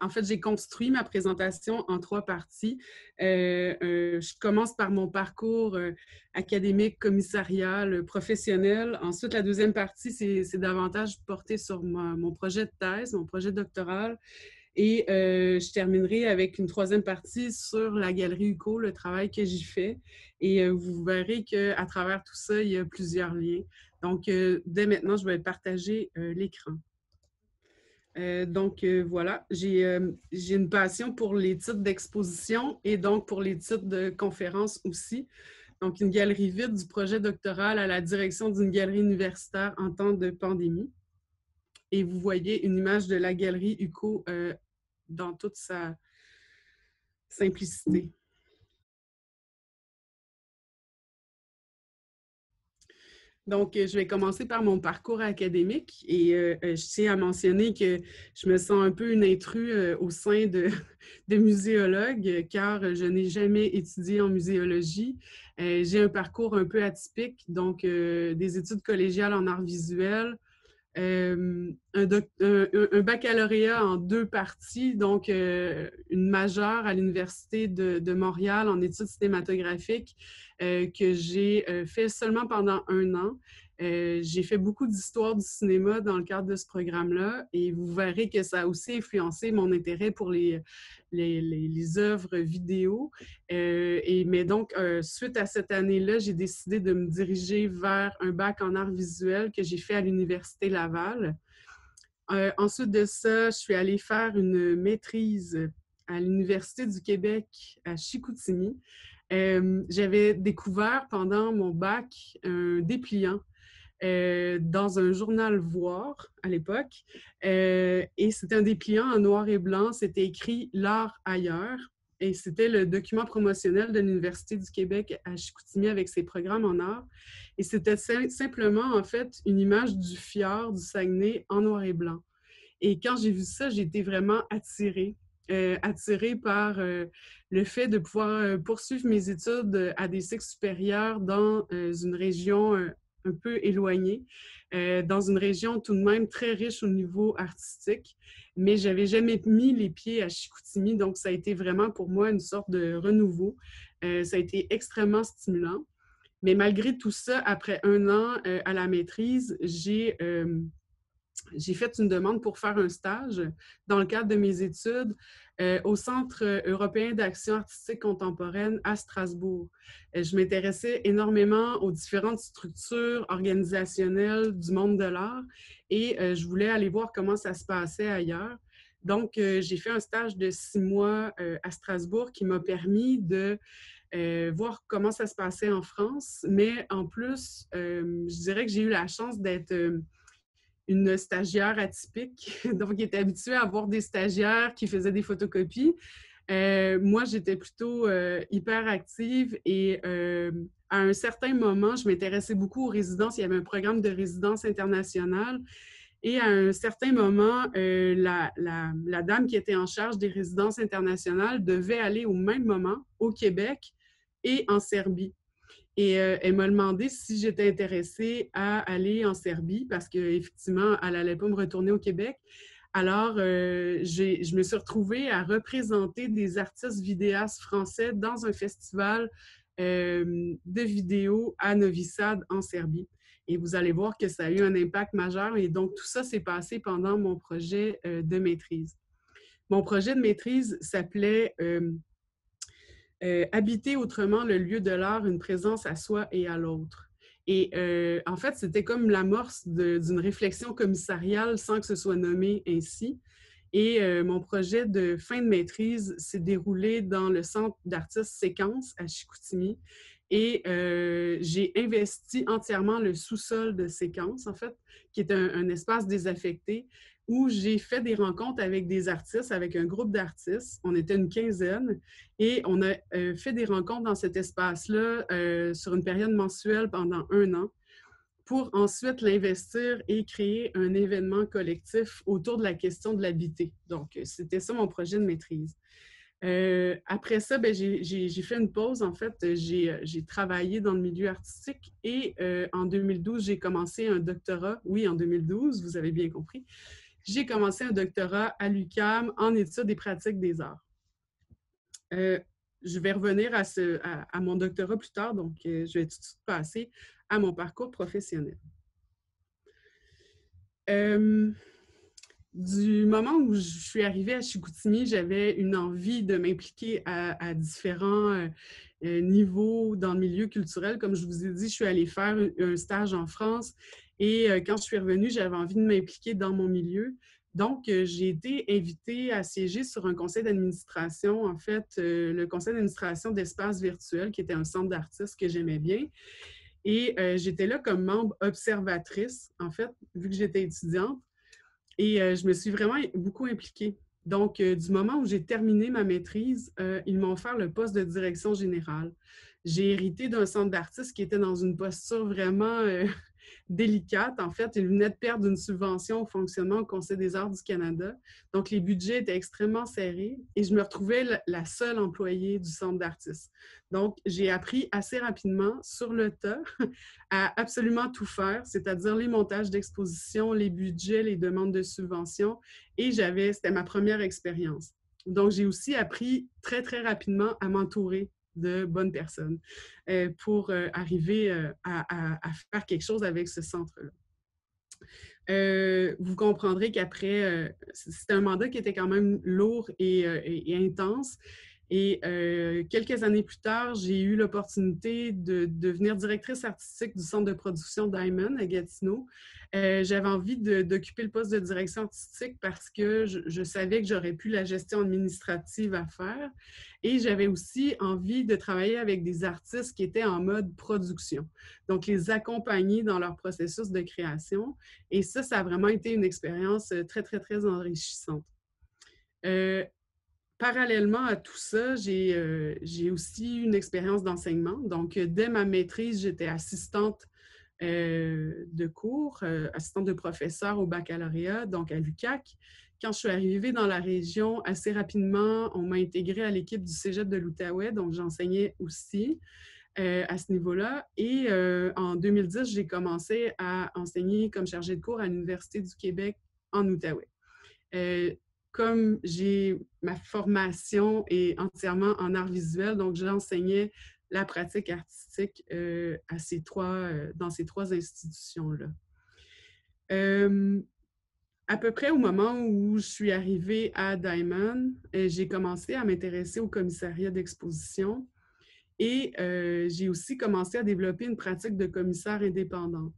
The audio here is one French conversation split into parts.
En fait, j'ai construit ma présentation en trois parties. Euh, euh, je commence par mon parcours euh, académique, commissarial, professionnel. Ensuite, la deuxième partie, c'est davantage porté sur mon projet de thèse, mon projet doctoral. Et je terminerai avec une troisième partie sur la galerie UCO, le travail que j'y fais. Et vous verrez qu'à travers tout ça, il y a plusieurs liens. Donc, dès maintenant, je vais partager l'écran. Euh, donc euh, voilà, euh, j'ai une passion pour les titres d'exposition et donc pour les titres de conférences aussi. Donc une galerie vide du projet doctoral à la direction d'une galerie universitaire en temps de pandémie. Et vous voyez une image de la galerie UCO dans toute sa simplicité. Donc, je vais commencer par mon parcours académique et euh, euh, je tiens à mentionner que je me sens un peu une intrue euh, au sein de, de muséologues car je n'ai jamais étudié en muséologie. J'ai un parcours un peu atypique, donc des études collégiales en arts visuels, un, baccalauréat en deux parties, donc une majeure à l'Université de, Montréal en études cinématographiques euh, que j'ai euh, fait seulement pendant un an. Euh, j'ai fait beaucoup d'histoire du cinéma dans le cadre de ce programme-là et vous verrez que ça a aussi influencé mon intérêt pour les, œuvres vidéo. et, mais donc, suite à cette année-là, j'ai décidé de me diriger vers un bac en art visuel que j'ai fait à l'Université Laval. ensuite de ça, je suis allée faire une maîtrise à l'Université du Québec à Chicoutimi. Euh, j'avais découvert pendant mon bac un dépliant euh, dans un journal Voir à l'époque. Euh, et c'était un dépliant en noir et blanc. C'était écrit L'art ailleurs. Et c'était le document promotionnel de l'Université du Québec à Chicoutimi avec ses programmes en art. Et c'était simplement, en fait, une image du fjord du Saguenay en noir et blanc. Et quand j'ai vu ça, j'ai été vraiment attirée euh, attirée par euh, le fait de pouvoir euh, poursuivre mes études à des cycles supérieurs dans une région un peu éloignée, dans une région tout de même très riche au niveau artistique. Mais j'avais jamais mis les pieds à Chicoutimi, donc ça a été vraiment pour moi une sorte de renouveau. ça a été extrêmement stimulant. Mais malgré tout ça, après un an à la maîtrise, j'ai j'ai fait une demande pour faire un stage dans le cadre de mes études euh, au Centre européen d'action artistique contemporaine à Strasbourg. Euh, je m'intéressais énormément aux différentes structures organisationnelles du monde de l'art et euh, je voulais aller voir comment ça se passait ailleurs. Donc, j'ai fait un stage de six mois à Strasbourg qui m'a permis de voir comment ça se passait en France, mais en plus, je dirais que j'ai eu la chance d'être une stagiaire atypique, donc qui était habituée à voir des stagiaires qui faisaient des photocopies. Euh, moi, j'étais plutôt euh, hyper active et euh, à un certain moment, je m'intéressais beaucoup aux résidences. Il y avait un programme de résidence internationale. Et à un certain moment, la, la, dame qui était en charge des résidences internationales devait aller au même moment au Québec et en Serbie. Et euh, elle m'a demandé si j'étais intéressée à aller en Serbie parce qu'effectivement, elle n'allait pas me retourner au Québec. Alors, euh, je me suis retrouvée à représenter des artistes vidéastes français dans un festival euh, de vidéos à Novi Sad en Serbie. Et vous allez voir que ça a eu un impact majeur. Et donc, tout ça s'est passé pendant mon projet de maîtrise. Mon projet de maîtrise s'appelait euh, habiter autrement le lieu de l'art, une présence à soi et à l'autre. Et euh, en fait, c'était comme l'amorce d'une réflexion commissariale sans que ce soit nommé ainsi. Et euh, mon projet de fin de maîtrise s'est déroulé dans le centre d'artistes Séquence à Chicoutimi. Et j'ai investi entièrement le sous-sol de Séquence, en fait, qui est un espace désaffecté où j'ai fait des rencontres avec des artistes, avec un groupe d'artistes. On était une quinzaine et on a euh, fait des rencontres dans cet espace-là euh, sur une période mensuelle pendant un an pour ensuite l'investir et créer un événement collectif autour de la question de l'habiter. Donc, c'était ça mon projet de maîtrise. Euh, après ça, ben, j'ai fait une pause. En fait, j'ai travaillé dans le milieu artistique et en 2012, j'ai commencé un doctorat. Oui, en 2012, vous avez bien compris. J'ai commencé un doctorat à l'UCAM en études des pratiques des arts. Euh, je vais revenir à, mon doctorat plus tard, donc euh, je vais tout de suite passer à mon parcours professionnel. Euh, du moment où je suis arrivée à Chicoutimi, j'avais une envie de m'impliquer à, différents niveaux dans le milieu culturel. Comme je vous ai dit, je suis allée faire un stage en France et quand je suis revenue, j'avais envie de m'impliquer dans mon milieu. Donc, euh, j'ai été invitée à siéger sur un conseil d'administration, en fait, euh, le conseil d'administration d'Espace Virtuel, qui était un centre d'artistes que j'aimais bien. Et euh, j'étais là comme membre observatrice, en fait, vu que j'étais étudiante. Et je me suis vraiment beaucoup impliquée. Donc, du moment où j'ai terminé ma maîtrise, ils m'ont offert le poste de direction générale. J'ai hérité d'un centre d'artistes qui était dans une posture vraiment délicate. En fait, il venait de perdre une subvention au fonctionnement au Conseil des arts du Canada. Donc, les budgets étaient extrêmement serrés et je me retrouvais la seule employée du centre d'artistes. Donc, j'ai appris assez rapidement, sur le tas, à absolument tout faire, c'est-à-dire les montages d'expositions, les budgets, les demandes de subventions. Et j'avais, c'était ma première expérience. Donc, j'ai aussi appris très, très rapidement à m'entourer de bonnes personnes euh, pour euh, arriver euh, à, faire quelque chose avec ce centre-là. vous comprendrez qu'après, c'était un mandat qui était quand même lourd et intense. Et euh, quelques années plus tard, j'ai eu l'opportunité de, devenir directrice artistique du centre de production Diamond à Gatineau. Euh, j'avais envie d'occuper le poste de direction artistique parce que je, savais que j'aurais pu la gestion administrative à faire. Et j'avais aussi envie de travailler avec des artistes qui étaient en mode production. Donc, les accompagner dans leur processus de création. Et ça, ça a vraiment été une expérience euh, très, très, très enrichissante. Parallèlement à tout ça, euh, j'ai aussi une expérience d'enseignement. Donc, euh, dès ma maîtrise, j'étais assistante euh, de cours, assistante de professeur au baccalauréat, donc à l'UCAC. Quand je suis arrivée dans la région, assez rapidement, on m'a intégrée à l'équipe du Cégep de l'Outaouais, donc j'enseignais aussi à ce niveau-là. Et en 2010, j'ai commencé à enseigner comme chargée de cours à l'Université du Québec en Outaouais comme j'ai ma formation est entièrement en art visuel, donc j'enseignais la pratique artistique euh, à ces trois, euh, dans ces trois institutions-là. Euh, à peu près au moment où je suis arrivée à Diamond, j'ai commencé à m'intéresser au commissariat d'exposition et j'ai aussi commencé à développer une pratique de commissaire indépendante.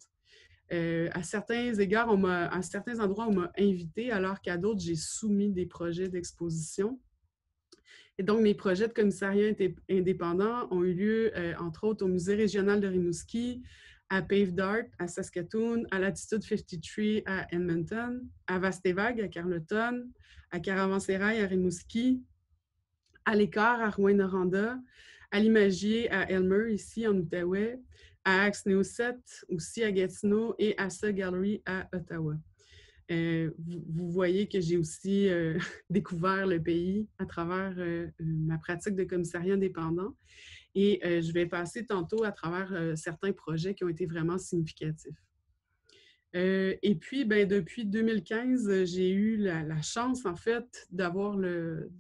Euh, à certains égards, on à certains endroits, on m'a invité, alors qu'à d'autres, j'ai soumis des projets d'exposition. Et donc, mes projets de commissariat indépendants ont eu lieu, euh, entre autres, au Musée régional de Rimouski, à Paved Art à Saskatoon, à Latitude 53 à Edmonton, à Vastevag à Carleton, à Caravansérail à Rimouski, à l'Écart à Rouen-Noranda, à l'Imagier à Elmer, ici en Outaouais, à Axe Neo 7, aussi à Gatineau et à Sa Gallery à Ottawa. Euh, vous, voyez que j'ai aussi euh, découvert le pays à travers euh, ma pratique de commissariat indépendant et je vais passer tantôt à travers certains projets qui ont été vraiment significatifs. et puis, ben, depuis 2015, j'ai eu la, chance, en fait, d'avoir le,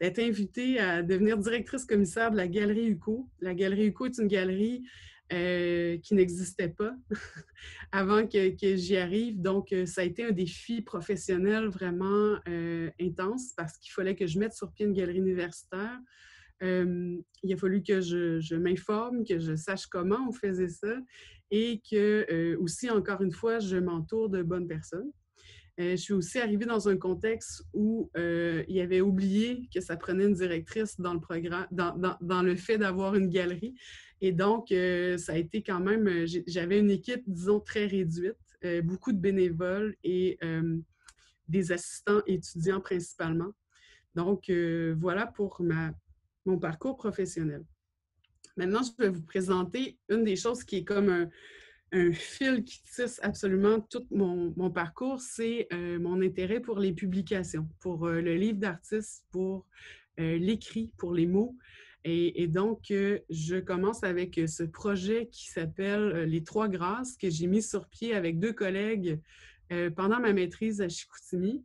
d'être invitée à devenir directrice commissaire de la Galerie UCO. La Galerie UCO est une galerie euh, qui n'existait pas avant que, j'y arrive. Donc, euh, ça a été un défi professionnel vraiment euh, intense parce qu'il fallait que je mette sur pied une galerie universitaire. il a fallu que je, m'informe, que je sache comment on faisait ça et que aussi, encore une fois, je m'entoure de bonnes personnes. Je suis aussi arrivée dans un contexte où il y avait oublié que ça prenait une directrice dans le programme, dans le fait d'avoir une galerie. Et donc, euh, ça a été quand même, euh, j'avais une équipe, disons, très réduite, euh, beaucoup de bénévoles et des assistants étudiants principalement. Donc, voilà pour mon parcours professionnel. Maintenant, je vais vous présenter une des choses qui est comme un, fil qui tisse absolument tout mon, parcours, c'est mon intérêt pour les publications, pour le livre d'artiste, pour l'écrit, pour les mots. Et, donc, euh, je commence avec euh, ce projet qui s'appelle euh, Les Trois Grâces que j'ai mis sur pied avec deux collègues pendant ma maîtrise à Chicoutimi.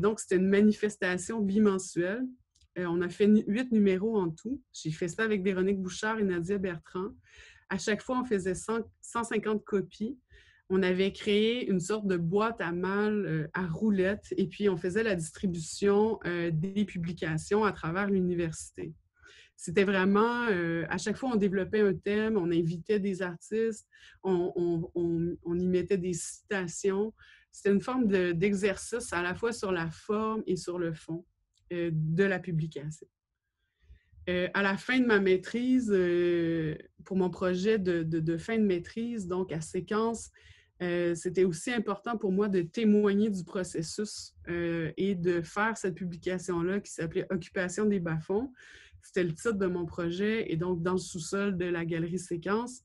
donc, c'était une manifestation bimensuelle. on a fait huit numéros en tout. J'ai fait ça avec Véronique Bouchard et Nadia Bertrand. À chaque fois, on faisait 150 copies on avait créé une sorte de boîte à mal euh, à roulettes et puis on faisait la distribution euh, des publications à travers l'université. C'était vraiment, euh, à chaque fois, on développait un thème, on invitait des artistes, on, y mettait des citations. C'était une forme d'exercice à la fois sur la forme et sur le fond de la publication. À la fin de ma maîtrise, pour mon projet de, fin de maîtrise, donc à séquence, euh, c'était aussi important pour moi de témoigner du processus euh, et de faire cette publication-là qui s'appelait Occupation des bas-fonds. C'était le titre de mon projet et donc dans le sous-sol de la galerie Séquence.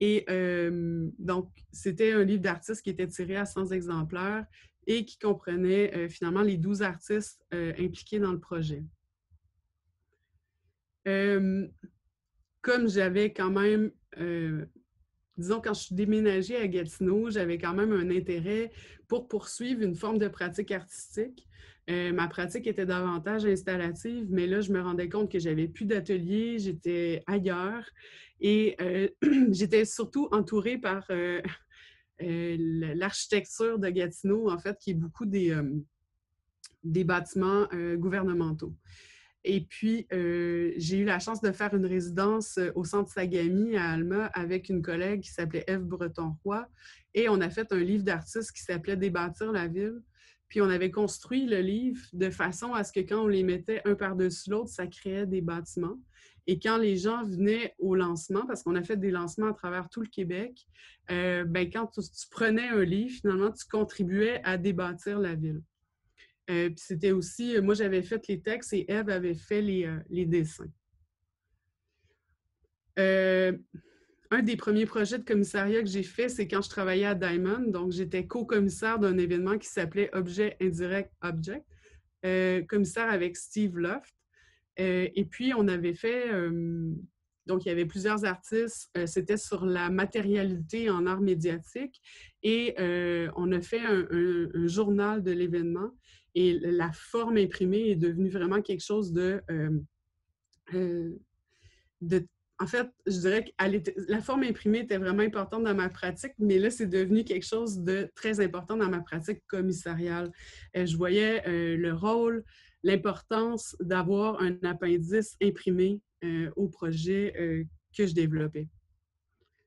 Et euh, donc, c'était un livre d'artistes qui était tiré à 100 exemplaires et qui comprenait finalement les 12 artistes impliqués dans le projet. Comme j'avais quand même disons, quand je suis déménagée à Gatineau, j'avais quand même un intérêt pour poursuivre une forme de pratique artistique. Ma pratique était davantage installative, mais là, je me rendais compte que j'avais plus d'atelier, j'étais ailleurs et j'étais surtout entourée par l'architecture de Gatineau, en fait, qui est beaucoup des bâtiments gouvernementaux. Et puis, euh, j'ai eu la chance de faire une résidence euh, au Centre Sagami à Alma avec une collègue qui s'appelait Eve Breton-Roy. Et on a fait un livre d'artistes qui s'appelait Débâtir la ville. Puis on avait construit le livre de façon à ce que quand on les mettait un par-dessus l'autre, ça créait des bâtiments. Et quand les gens venaient au lancement, parce qu'on a fait des lancements à travers tout le Québec, euh, ben, quand tu, prenais un livre, finalement, tu contribuais à débâtir la ville. Euh, puis c'était aussi, euh, moi j'avais fait les textes et Eve avait fait les, euh, dessins. un des premiers projets de commissariat que j'ai fait, c'est quand je travaillais à Diamond. Donc, j'étais co-commissaire d'un événement qui s'appelait Objet Indirect Object, commissaire avec Steve Loft. et puis, on avait fait, donc il y avait plusieurs artistes, c'était sur la matérialité en art médiatique. Et on a fait un journal de l'événement. Et la forme imprimée est devenue vraiment quelque chose de... Euh, euh, en fait, je dirais que la forme imprimée était vraiment importante dans ma pratique, mais là, c'est devenu quelque chose de très important dans ma pratique commissariale. Euh, je voyais le rôle, l'importance d'avoir un appendice imprimé au projet que je développais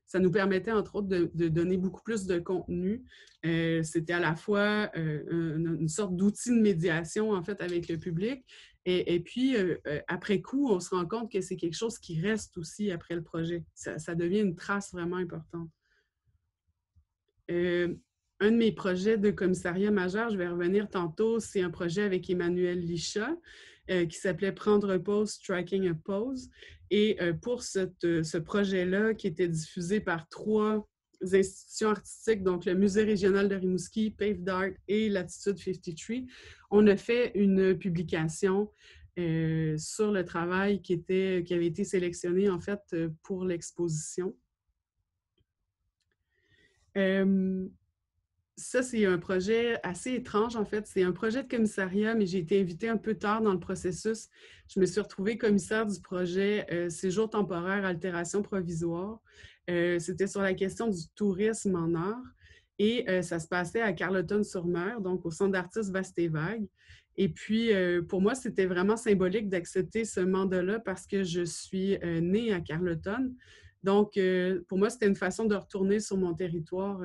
ça nous permettait, entre autres, de, donner beaucoup plus de contenu. Euh, c'était à la fois euh, une, sorte d'outil de médiation, en fait, avec le public. Et, puis, euh, après coup, on se rend compte que c'est quelque chose qui reste aussi après le projet. Ça, devient une trace vraiment importante. un de mes projets de commissariat majeur, je vais revenir tantôt, c'est un projet avec Emmanuel Licha. Qui s'appelait Prendre pause, Striking a Pose. Et euh, pour euh, ce projet-là, qui était diffusé par trois institutions artistiques, donc le Musée régional de Rimouski, Pave d'Art et Latitude 53, on a fait une publication euh, sur le travail qui, était, qui avait été sélectionné en fait pour l'exposition ça, c'est un projet assez étrange, en fait. C'est un projet de commissariat, mais j'ai été invitée un peu tard dans le processus. Je me suis retrouvée commissaire du projet euh, Séjour temporaire, altération provisoire. Euh, c'était sur la question du tourisme en art. Et euh, ça se passait à Carleton-sur-Mer, donc au Centre d'artistes Vaste et Vague. Et puis, pour moi, c'était vraiment symbolique d'accepter ce mandat-là parce que je suis née à Carleton. Donc, pour moi, c'était une façon de retourner sur mon territoire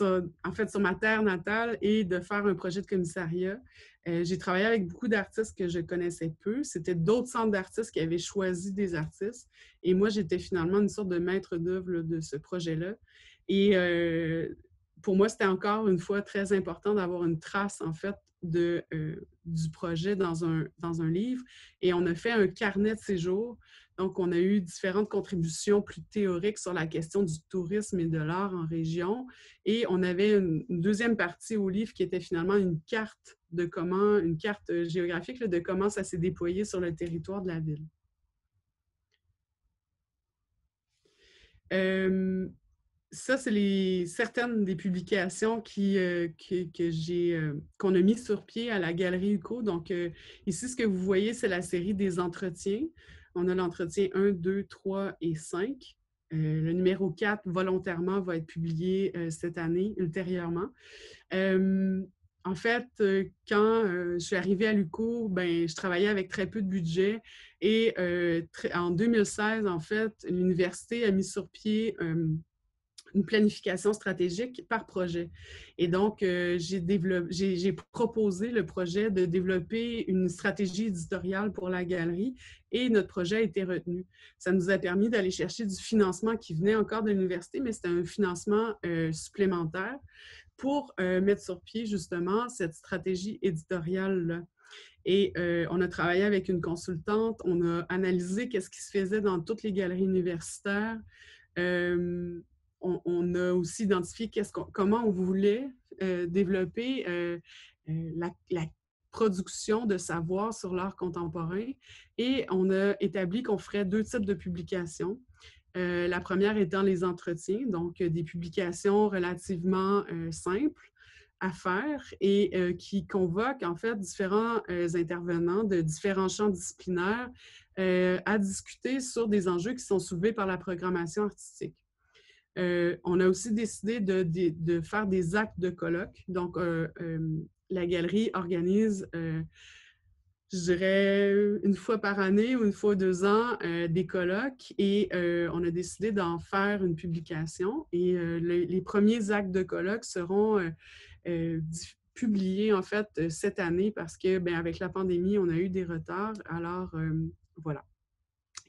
en fait, sur ma terre natale et de faire un projet de commissariat. Euh, j'ai travaillé avec beaucoup d'artistes que je connaissais peu. C'était d'autres centres d'artistes qui avaient choisi des artistes. Et moi, j'étais finalement une sorte de maître d'œuvre de ce projet-là. Et euh, pour moi, c'était encore une fois très important d'avoir une trace, en fait, euh, du projet dans un, dans un livre. Et on a fait un carnet de séjour donc, on a eu différentes contributions plus théoriques sur la question du tourisme et de l'art en région. Et on avait une, deuxième partie au livre qui était finalement une carte de comment, une carte géographique de comment ça s'est déployé sur le territoire de la ville. Euh, ça, c'est certaines des publications qui, euh, que, j'ai, euh, qu'on a mis sur pied à la Galerie UCO. Donc, euh, ici, ce que vous voyez, c'est la série des entretiens. On a l'entretien 1, 2, 3 et 5. le numéro 4, volontairement, va être publié cette année, ultérieurement. en fait, quand je suis arrivée à l'UCO, ben, je travaillais avec très peu de budget et en 2016, en fait, l'université a mis sur pied une planification stratégique par projet. Et donc, euh, j'ai proposé le projet de développer une stratégie éditoriale pour la galerie et notre projet a été retenu. Ça nous a permis d'aller chercher du financement qui venait encore de l'université, mais c'était un financement euh, supplémentaire pour euh, mettre sur pied justement cette stratégie éditoriale-là. Et on a travaillé avec une consultante, on a analysé qu'est-ce qui se faisait dans toutes les galeries universitaires on, a aussi identifié comment on voulait euh, développer euh, euh, la, production de savoir sur l'art contemporain et on a établi qu'on ferait deux types de publications. la première étant les entretiens, donc des publications relativement simples à faire et qui convoquent en fait différents intervenants de différents champs disciplinaires à discuter sur des enjeux qui sont soulevés par la programmation artistique. Euh, on a aussi décidé de, faire des actes de colloque. Donc, euh, euh, la galerie organise, je dirais, une fois par année ou une fois deux ans, des colloques et on a décidé d'en faire une publication. Et les premiers actes de colloque seront publiés, en fait, cette année parce que, bien, avec la pandémie, on a eu des retards. Alors, voilà.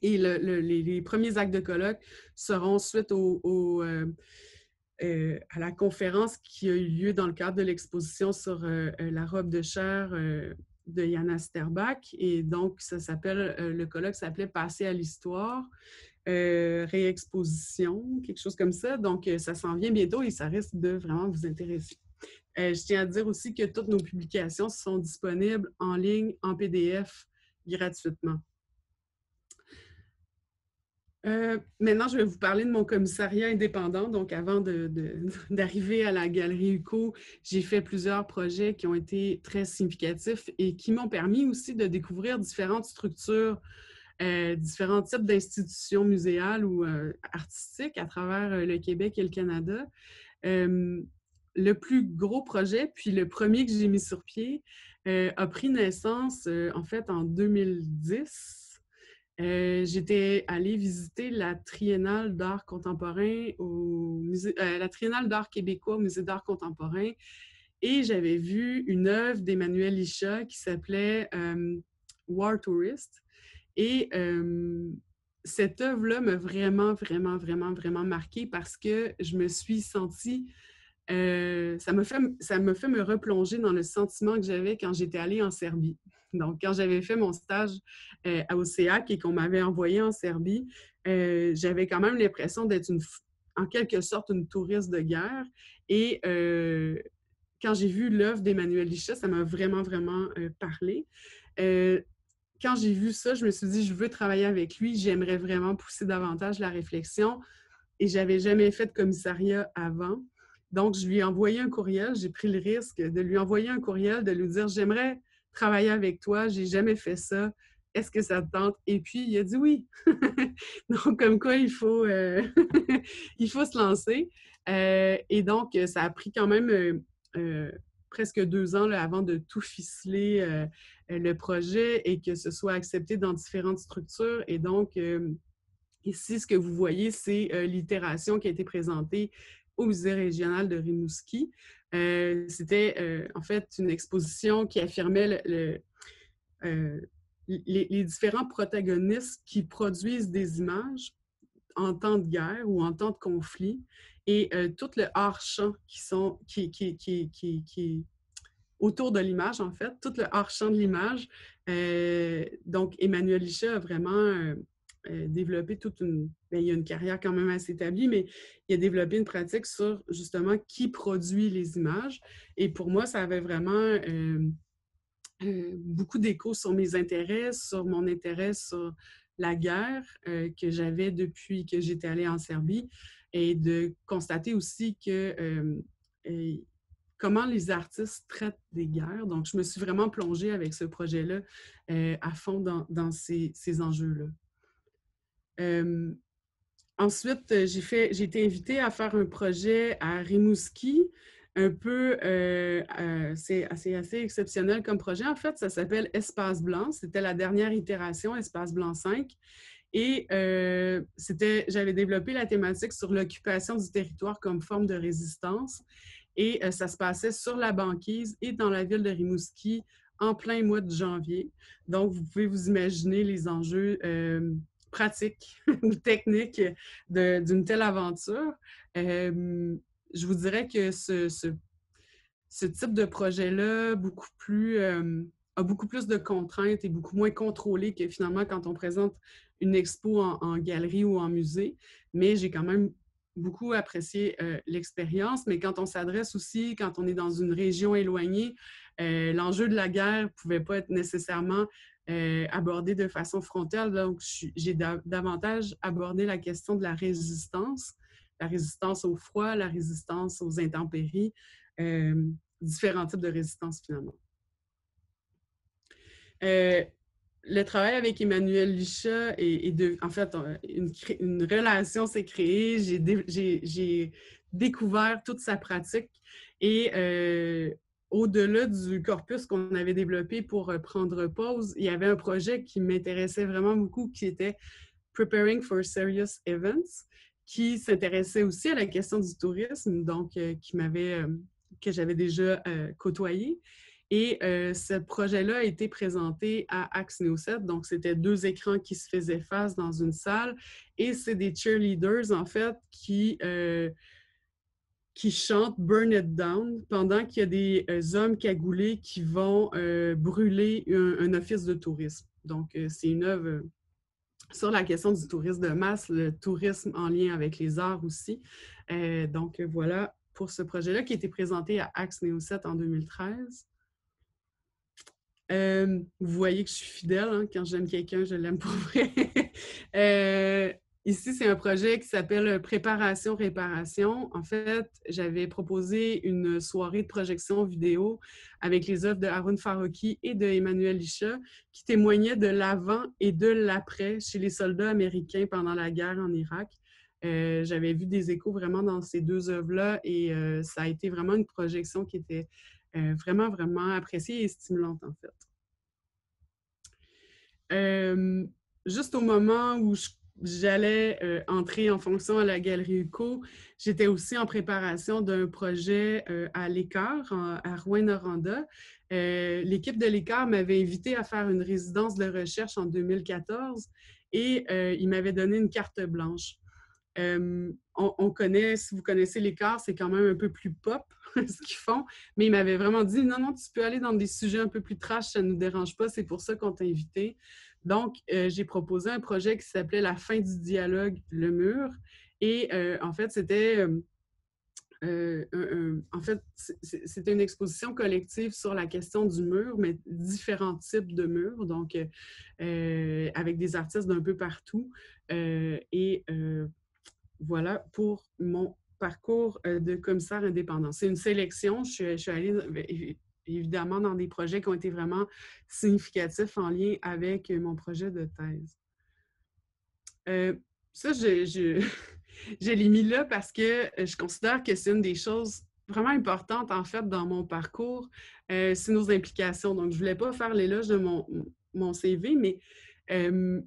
Et les, premiers actes de colloque seront suite euh, euh, à la conférence qui a eu lieu dans le cadre de l'exposition sur euh, la robe de chair de Yana Sterbach. Et donc, ça s'appelle, le colloque s'appelait Passer à l'histoire, réexposition, quelque chose comme ça. Donc, ça s'en vient bientôt et ça risque de vraiment vous intéresser. je tiens à dire aussi que toutes nos publications sont disponibles en ligne, en PDF, gratuitement. Euh, maintenant, je vais vous parler de mon commissariat indépendant. Donc, avant d'arriver à la Galerie UCO, j'ai fait plusieurs projets qui ont été très significatifs et qui m'ont permis aussi de découvrir différentes structures, euh, différents types d'institutions muséales ou euh, artistiques à travers le Québec et le Canada. le plus gros projet, puis le premier que j'ai mis sur pied, a pris naissance en fait en 2010 euh, j'étais allée visiter la Triennale d'art contemporain au musée, euh, la Triennale d'art québécois au Musée d'art contemporain et j'avais vu une œuvre d'Emmanuel Licha qui s'appelait euh, War Tourist. Et cette œuvre-là m'a vraiment, vraiment, vraiment, vraiment marquée parce que je me suis sentie ça m'a fait, ça me fait me replonger dans le sentiment que j'avais quand j'étais allée en Serbie. Donc, quand j'avais fait mon stage euh, à OCEAC et qu'on m'avait envoyé en Serbie, euh, j'avais quand même l'impression d'être en quelque sorte une touriste de guerre. Et euh, quand j'ai vu l'œuvre d'Emmanuel Lichat, ça m'a vraiment, vraiment parlé. quand j'ai vu ça, je me suis dit, je veux travailler avec lui, j'aimerais vraiment pousser davantage la réflexion. Et j'avais jamais fait de commissariat avant. Donc, je lui ai envoyé un courriel. J'ai pris le risque de lui envoyer un courriel, de lui dire J'aimerais travailler avec toi, j'ai jamais fait ça. Est-ce que ça te tente? Et puis, il a dit oui. donc, comme quoi, il faut, euh, il faut se lancer. Euh, et donc, ça a pris quand même euh, presque deux ans avant de tout ficeler le projet et que ce soit accepté dans différentes structures. Et donc, ici, ce que vous voyez, c'est l'itération qui a été présentée au musée régional de Rimouski. Euh, c'était euh, en fait une exposition qui affirmait euh, les, différents protagonistes qui produisent des images en temps de guerre ou en temps de conflit et tout le hors-champ qui sont qui, qui, qui, qui autour de l'image, en fait, tout le hors-champ de l'image. donc, Emmanuel Lichat a vraiment euh, développé toute une... Bien, il y a une carrière quand même assez établie, mais il a développé une pratique sur justement qui produit les images. Et pour moi, ça avait vraiment euh, euh, beaucoup d'écho sur mes intérêts, sur mon intérêt sur la guerre que j'avais depuis que j'étais allée en Serbie. et de constater aussi que comment les artistes traitent des guerres. Donc, je me suis vraiment plongée avec ce projet-là à fond dans, ces, enjeux-là. Ensuite, j'ai été invitée à faire un projet à Rimouski, un peu, euh, euh, c'est assez, exceptionnel comme projet. En fait, ça s'appelle Espace Blanc. C'était la dernière itération, Espace Blanc 5. Et euh, j'avais développé la thématique sur l'occupation du territoire comme forme de résistance. Et ça se passait sur la banquise et dans la ville de Rimouski en plein mois de janvier. Donc, vous pouvez vous imaginer les enjeux pratiques ou techniques d'une telle aventure je vous dirais que ce, type de projet-là beaucoup plus, euh, a beaucoup plus de contraintes et beaucoup moins contrôlé que finalement quand on présente une expo en, galerie ou en musée. Mais j'ai quand même beaucoup apprécié euh, l'expérience. Mais quand on s'adresse aussi, quand on est dans une région éloignée, euh, l'enjeu de la guerre ne pouvait pas être nécessairement abordé de façon frontale. Donc, j'ai davantage abordé la question de la résistance la résistance au froid, la résistance aux intempéries, euh, différents types de résistance finalement. Euh, le travail avec Emmanuel Licha est, en fait, euh, une, relation s'est créée. J'ai découvert toute sa pratique et au-delà du corpus qu'on avait développé pour prendre pause, il y avait un projet qui m'intéressait vraiment beaucoup qui était Preparing for Serious Events qui s'intéressait aussi à la question du tourisme, donc euh, qui m'avait, euh, que j'avais déjà euh, côtoyé. Et ce projet-là a été présenté à Axe Neo 7. Donc, c'était deux écrans qui se faisaient face dans une salle. Et c'est des cheerleaders, en fait, qui, qui chantent Burn It Down pendant qu'il y a des hommes cagoulés qui vont brûler un, office de tourisme. Donc, c'est une œuvre sur la question du tourisme de masse, le tourisme en lien avec les arts aussi. Euh, donc voilà pour ce projet-là qui a été présenté à Axe Neo 7 en 2013. Euh, vous voyez que je suis fidèle, hein, quand j'aime quelqu'un, je l'aime pour vrai. Ici, c'est un projet qui s'appelle Préparation-Réparation. En fait, j'avais proposé une soirée de projection vidéo avec les œuvres de Harun Farouki et de Emmanuel Licha qui témoignaient de l'avant et de l'après chez les soldats américains pendant la guerre en Irak. Euh, j'avais vu des échos vraiment dans ces deux œuvres-là et euh, ça a été vraiment une projection qui était euh, vraiment, vraiment appréciée et stimulante en fait. juste au moment où je j'allais euh, entrer en fonction à la Galerie UCO. J'étais aussi en préparation d'un projet euh, à l'écart, à Rouen-Noranda. Euh, l'équipe de l'écart m'avait invité à faire une résidence de recherche en 2014 et il m'avait donné une carte blanche. On, connaît, si vous connaissez l'écart, c'est quand même un peu plus pop ce qu'ils font, mais il m'avait vraiment dit non, non, tu peux aller dans des sujets un peu plus trash, ça ne nous dérange pas, c'est pour ça qu'on t'a invité. Donc, euh, j'ai proposé un projet qui s'appelait La fin du dialogue, le mur. Et euh, en fait, c'était euh, c'était une exposition collective sur la question du mur, mais différents types de murs, donc avec des artistes d'un peu partout. et voilà pour mon parcours de commissaire indépendant. C'est une sélection. Je suis allée évidemment dans des projets qui ont été vraiment significatifs en lien avec mon projet de thèse. Euh, ça, je, je, l'ai mis là parce que je considère que c'est une des choses vraiment importantes, en fait, dans mon parcours, euh, c'est nos implications. Donc, je ne voulais pas faire l'éloge de mon, mon CV, mais euh,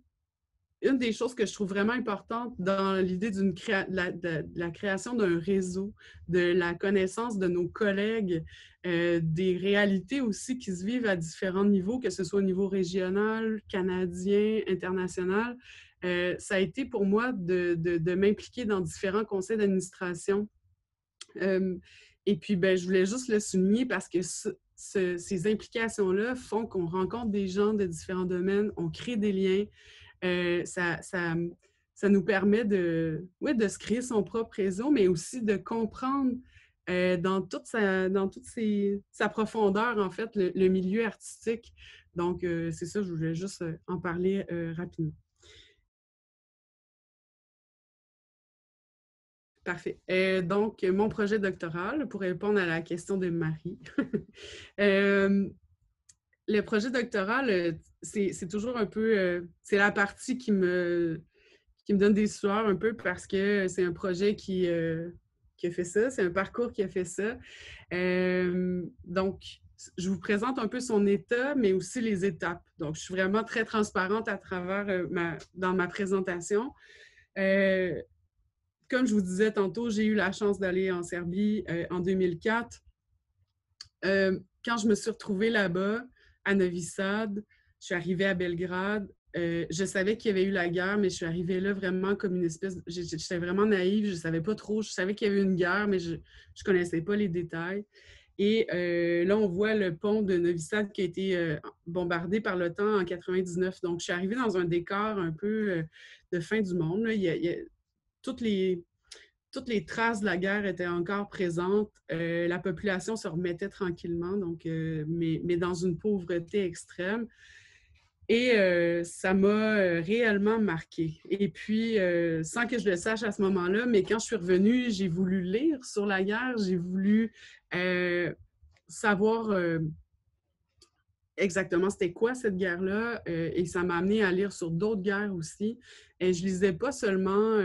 une des choses que je trouve vraiment importante dans l'idée d'une de, la, création d'un réseau, de la connaissance de nos collègues, euh, des réalités aussi qui se vivent à différents niveaux, que ce soit au niveau régional, canadien, international, euh, ça a été pour moi de, m'impliquer dans différents conseils d'administration. Euh, et puis, ben, je voulais juste le souligner parce que ces implications-là font qu'on rencontre des gens de différents domaines, on crée des liens, euh, ça, ça, ça, nous permet de, ouais, de se créer son propre réseau, mais aussi de comprendre euh, dans toute, sa, dans toute sa profondeur, en fait, le, milieu artistique. Donc, euh, c'est ça, je voulais juste en parler rapidement. Parfait. Donc, mon projet doctoral, pour répondre à la question de Marie. le projet doctoral, c'est toujours un peu... Euh, c'est la partie qui me, qui me donne des sueurs un peu parce que c'est un projet qui, euh, qui a fait ça, c'est un parcours qui a fait ça. Euh, donc, je vous présente un peu son état, mais aussi les étapes. Donc, je suis vraiment très transparente à travers ma, dans ma présentation comme je vous disais tantôt, j'ai eu la chance d'aller en Serbie euh, en 2004. Euh, quand je me suis retrouvée là-bas, à Novi Sad, je suis arrivée à Belgrade. Euh, je savais qu'il y avait eu la guerre, mais je suis arrivée là vraiment comme une espèce... J'étais vraiment naïve, je savais pas trop. Je savais qu'il y avait une guerre, mais je ne connaissais pas les détails. Et là, on voit le pont de Novi Sad qui a été bombardé par l'OTAN en 99. Donc, je suis arrivée dans un décor un peu de fin du monde. il y a toutes les, toutes les traces de la guerre étaient encore présentes. Euh, la population se remettait tranquillement, donc, euh, mais, dans une pauvreté extrême. Et euh, ça m'a réellement marqué. Et puis, sans que je le sache à ce moment-là, mais quand je suis revenue, j'ai voulu lire sur la guerre, j'ai voulu savoir exactement c'était quoi cette guerre-là. et ça m'a amené à lire sur d'autres guerres aussi. Et je lisais pas seulement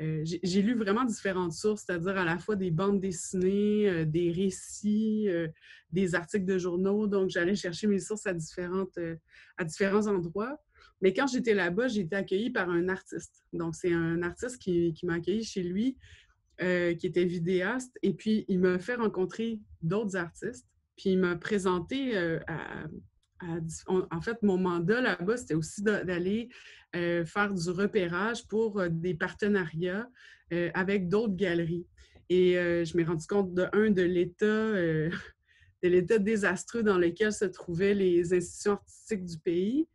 euh, j'ai lu vraiment différentes sources, c'est-à-dire à la fois des bandes dessinées, euh, des récits, euh, des articles de journaux. Donc, j'allais chercher mes sources à, différentes, à différents endroits. Mais quand j'étais là-bas, j'ai été accueillie par un artiste. Donc, c'est un artiste qui, qui m'a accueillie chez lui, qui était vidéaste. Et puis, il m'a fait rencontrer d'autres artistes. Puis, il m'a présenté à, en fait, mon mandat là-bas, c'était aussi d'aller euh, faire du repérage pour euh, des partenariats euh, avec d'autres galeries. Et je m'ai rendu compte de l'état de l'état désastreux dans lequel se trouvaient les institutions artistiques du pays.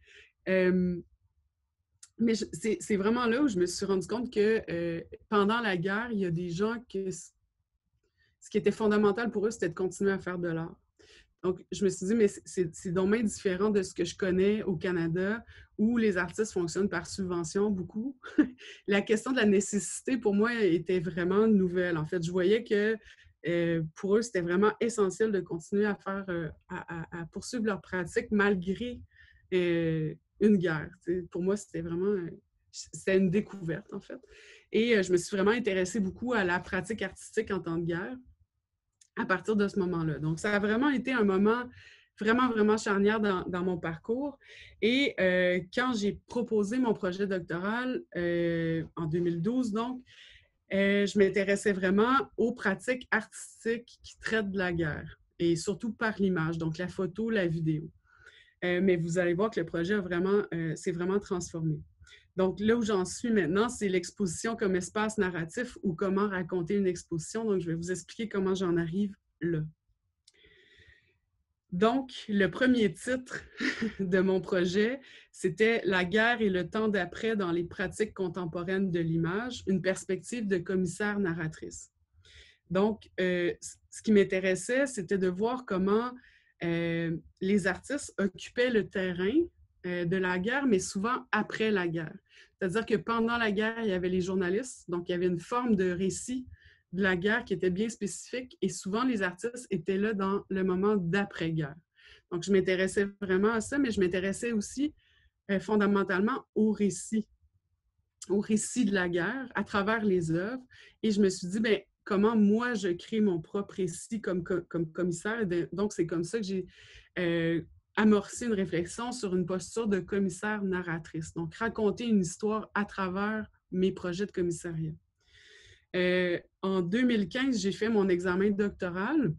mais c'est vraiment là où je me suis rendu compte que pendant la guerre, il y a des gens que ce qui était fondamental pour eux, c'était de continuer à faire de l'art. Donc, je me suis dit, mais c'est dommage différent de ce que je connais au Canada, où les artistes fonctionnent par subvention beaucoup. la question de la nécessité, pour moi, était vraiment nouvelle. En fait, je voyais que euh, pour eux, c'était vraiment essentiel de continuer à faire, euh, à, poursuivre leur pratique malgré euh, une guerre. pour moi, c'était vraiment, une découverte, en fait. Et je me suis vraiment intéressée beaucoup à la pratique artistique en temps de guerre à partir de ce moment-là. Donc, ça a vraiment été un moment vraiment, vraiment charnière dans, mon parcours. Et euh, quand j'ai proposé mon projet doctoral euh, en 2012, donc, euh, je m'intéressais vraiment aux pratiques artistiques qui traitent de la guerre et surtout par l'image, donc la photo, la vidéo. mais vous allez voir que le projet a vraiment, s'est vraiment transformé. Donc là où j'en suis maintenant, c'est l'exposition comme espace narratif ou comment raconter une exposition. Donc je vais vous expliquer comment j'en arrive là. Donc, le premier titre de mon projet, c'était La guerre et le temps d'après dans les pratiques contemporaines de l'image, une perspective de commissaire-narratrice. Donc, euh, ce qui m'intéressait, c'était de voir comment euh, les artistes occupaient le terrain de la guerre, mais souvent après la guerre. C'est-à-dire que pendant la guerre, il y avait les journalistes, donc il y avait une forme de récit de la guerre qui était bien spécifique et souvent les artistes étaient là dans le moment d'après-guerre. Donc je m'intéressais vraiment à ça, mais je m'intéressais aussi euh, fondamentalement au récit, au récit de la guerre à travers les œuvres. Et je me suis dit, bien, comment moi je crée mon propre récit comme, comme commissaire. Donc c'est comme ça que j'ai euh, amorcer une réflexion sur une posture de commissaire narratrice. Donc, raconter une histoire à travers mes projets de commissariat. Euh, en 2015, j'ai fait mon examen doctoral.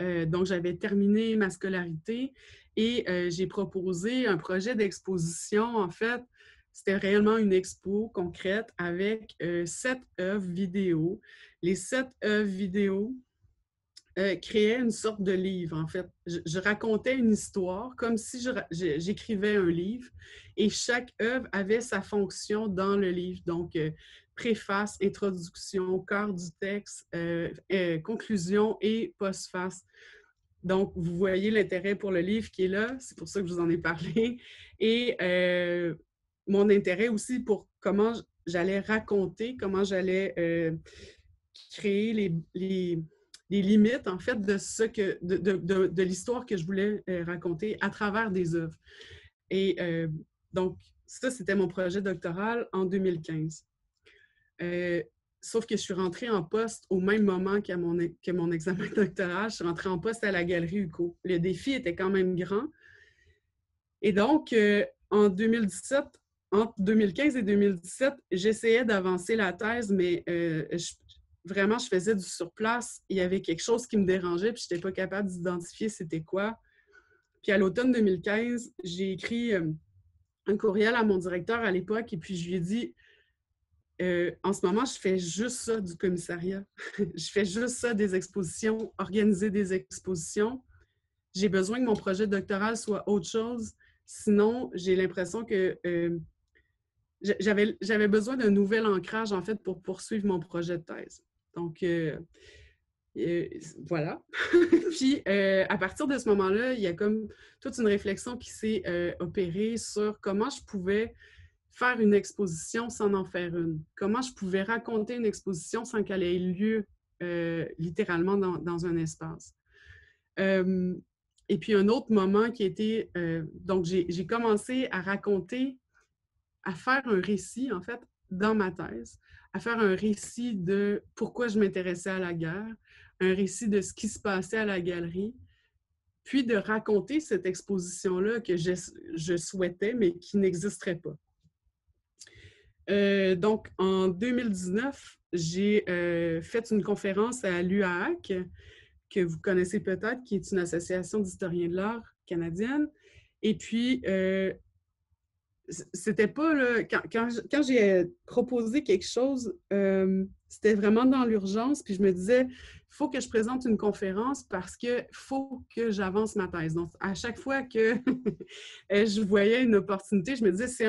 Euh, donc, j'avais terminé ma scolarité et euh, j'ai proposé un projet d'exposition. En fait, c'était réellement une expo concrète avec sept œuvres vidéo. Les sept œuvres vidéo euh, une sorte de livre, en fait. Je, racontais une histoire comme si j'écrivais un livre et chaque œuvre avait sa fonction dans le livre. Donc, euh, préface, introduction, cœur du texte, euh, conclusion et postface. Donc, vous voyez l'intérêt pour le livre qui est là, c'est pour ça que je vous en ai parlé. Et mon intérêt aussi pour comment j'allais raconter, comment j'allais créer les, limites, en fait, de, ce que, de, l'histoire que je voulais euh, raconter à travers des œuvres. Et euh, donc, ça, c'était mon projet doctoral en 2015. Euh, sauf que je suis rentrée en poste au même moment que mon, que mon examen doctoral. Je suis rentrée en poste à la Galerie UCO. Le défi était quand même grand. Et donc, en 2017, entre 2015 et 2017, j'essayais d'avancer la thèse, mais vraiment, je faisais du surplace. Il y avait quelque chose qui me dérangeait, puis je n'étais pas capable d'identifier c'était quoi. Puis à l'automne 2015, j'ai écrit euh, un courriel à mon directeur à l'époque, et puis je lui ai dit euh, en ce moment, je fais juste ça du commissariat. je fais juste ça des expositions, organiser des expositions. J'ai besoin que mon projet doctoral soit autre chose. Sinon, j'ai l'impression que euh, j'avais besoin d'un nouvel ancrage, en fait, pour poursuivre mon projet de thèse. Donc, euh, euh, voilà. Puis, euh, à partir de ce moment-là, il y a comme toute une réflexion qui s'est opérée sur comment je pouvais faire une exposition sans en faire une. Comment je pouvais raconter une exposition sans qu'elle ait lieu littéralement dans, dans, un espace. et puis, un autre moment qui était... donc, j'ai commencé à raconter à faire un récit, en fait, dans ma thèse, à faire un récit de pourquoi je m'intéressais à la guerre, un récit de ce qui se passait à la galerie, puis de raconter cette exposition-là que je, souhaitais, mais qui n'existerait pas. Euh, donc, en 2019, j'ai euh, fait une conférence à l'UAAC, que vous connaissez peut-être, qui est une association d'historiens de l'art canadienne. Et puis, euh, c'était pas là, quand, quand, j'ai proposé quelque chose, euh, c'était vraiment dans l'urgence, puis je me disais, il faut que je présente une conférence parce que faut que j'avance ma thèse. Donc, à chaque fois que je voyais une opportunité, je me disais, c'est